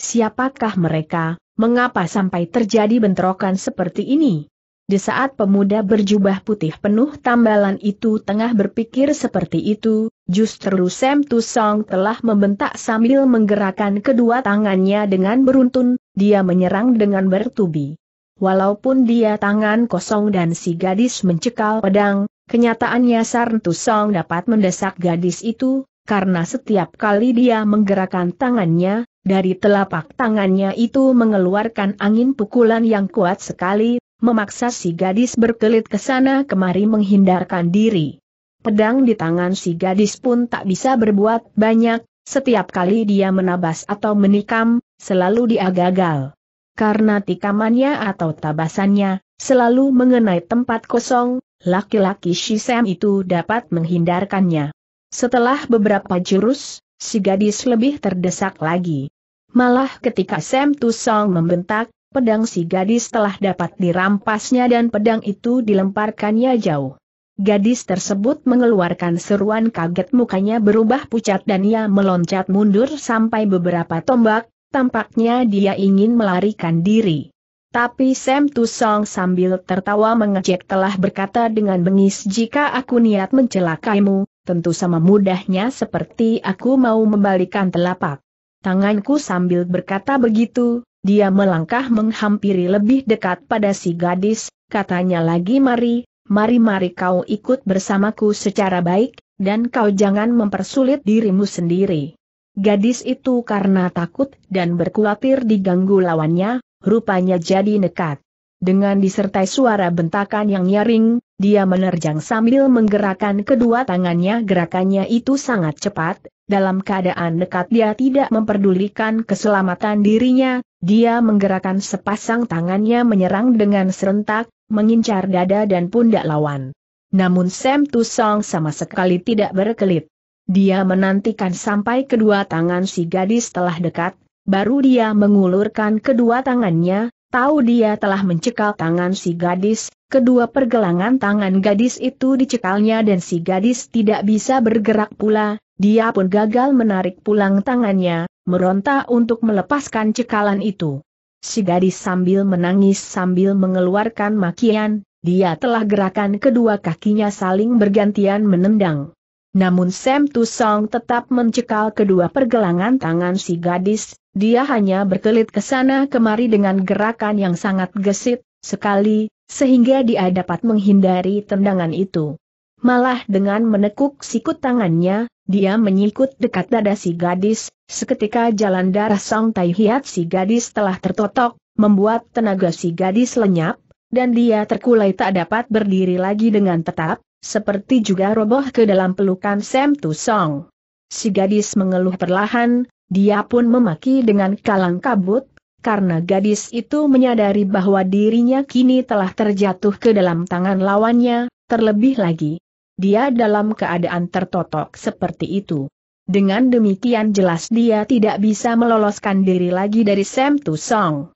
Siapakah mereka, mengapa sampai terjadi bentrokan seperti ini? Di saat pemuda berjubah putih penuh tambalan itu tengah berpikir seperti itu, justru Sam Tusong telah membentak sambil menggerakkan kedua tangannya dengan beruntun, dia menyerang dengan bertubi. Walaupun dia tangan kosong dan si gadis mencekal pedang, kenyataannya Sarn Tusong dapat mendesak gadis itu, karena setiap kali dia menggerakkan tangannya, dari telapak tangannya itu mengeluarkan angin pukulan yang kuat sekali, memaksa si gadis berkelit ke sana kemari menghindarkan diri. Pedang di tangan si gadis pun tak bisa berbuat banyak, setiap kali dia menabas atau menikam, selalu dia gagal. Karena tikamannya atau tabasannya, selalu mengenai tempat kosong, laki-laki Shisem itu dapat menghindarkannya. Setelah beberapa jurus, si gadis lebih terdesak lagi. Malah ketika Sam Tusong membentak, pedang si gadis telah dapat dirampasnya dan pedang itu dilemparkannya jauh. Gadis tersebut mengeluarkan seruan kaget mukanya berubah pucat dan ia meloncat mundur sampai beberapa tombak, tampaknya dia ingin melarikan diri. Tapi Sam Tusong sambil tertawa mengejek telah berkata dengan bengis jika aku niat mencelakaimu, tentu sama mudahnya seperti aku mau membalikan telapak. Tanganku sambil berkata begitu, dia melangkah menghampiri lebih dekat pada si gadis, katanya lagi mari, mari-mari kau ikut bersamaku secara baik, dan kau jangan mempersulit dirimu sendiri. Gadis itu karena takut dan berkhawatir diganggu lawannya, rupanya jadi nekat. Dengan disertai suara bentakan yang nyaring, dia menerjang sambil menggerakkan kedua tangannya gerakannya itu sangat cepat, dalam keadaan nekat dia tidak memperdulikan keselamatan dirinya, dia menggerakkan sepasang tangannya menyerang dengan serentak, mengincar dada dan pundak lawan. Namun Sam Tusong sama sekali tidak berkelit. Dia menantikan sampai kedua tangan si gadis telah dekat, baru dia mengulurkan kedua tangannya, tahu dia telah mencekal tangan si gadis, kedua pergelangan tangan gadis itu dicekalnya dan si gadis tidak bisa bergerak pula, dia pun gagal menarik pulang tangannya, meronta untuk melepaskan cekalan itu. Si gadis sambil menangis sambil mengeluarkan makian, dia telah gerakan kedua kakinya saling bergantian menendang. Namun Sam Tusong tetap mencekal kedua pergelangan tangan si gadis, dia hanya berkelit ke sana kemari dengan gerakan yang sangat gesit, sekali, sehingga dia dapat menghindari tendangan itu. Malah dengan menekuk sikut tangannya, dia menyikut dekat dada si gadis, seketika jalan darah Song Tai Hiat si gadis telah tertotok, membuat tenaga si gadis lenyap, dan dia terkulai tak dapat berdiri lagi dengan tetap, seperti juga roboh ke dalam pelukan Sam Tu Song. Si gadis mengeluh perlahan, dia pun memaki dengan kalang kabut, karena gadis itu menyadari bahwa dirinya kini telah terjatuh ke dalam tangan lawannya, terlebih lagi dia dalam keadaan tertotok seperti itu. Dengan demikian jelas dia tidak bisa meloloskan diri lagi dari Sam Tu Song.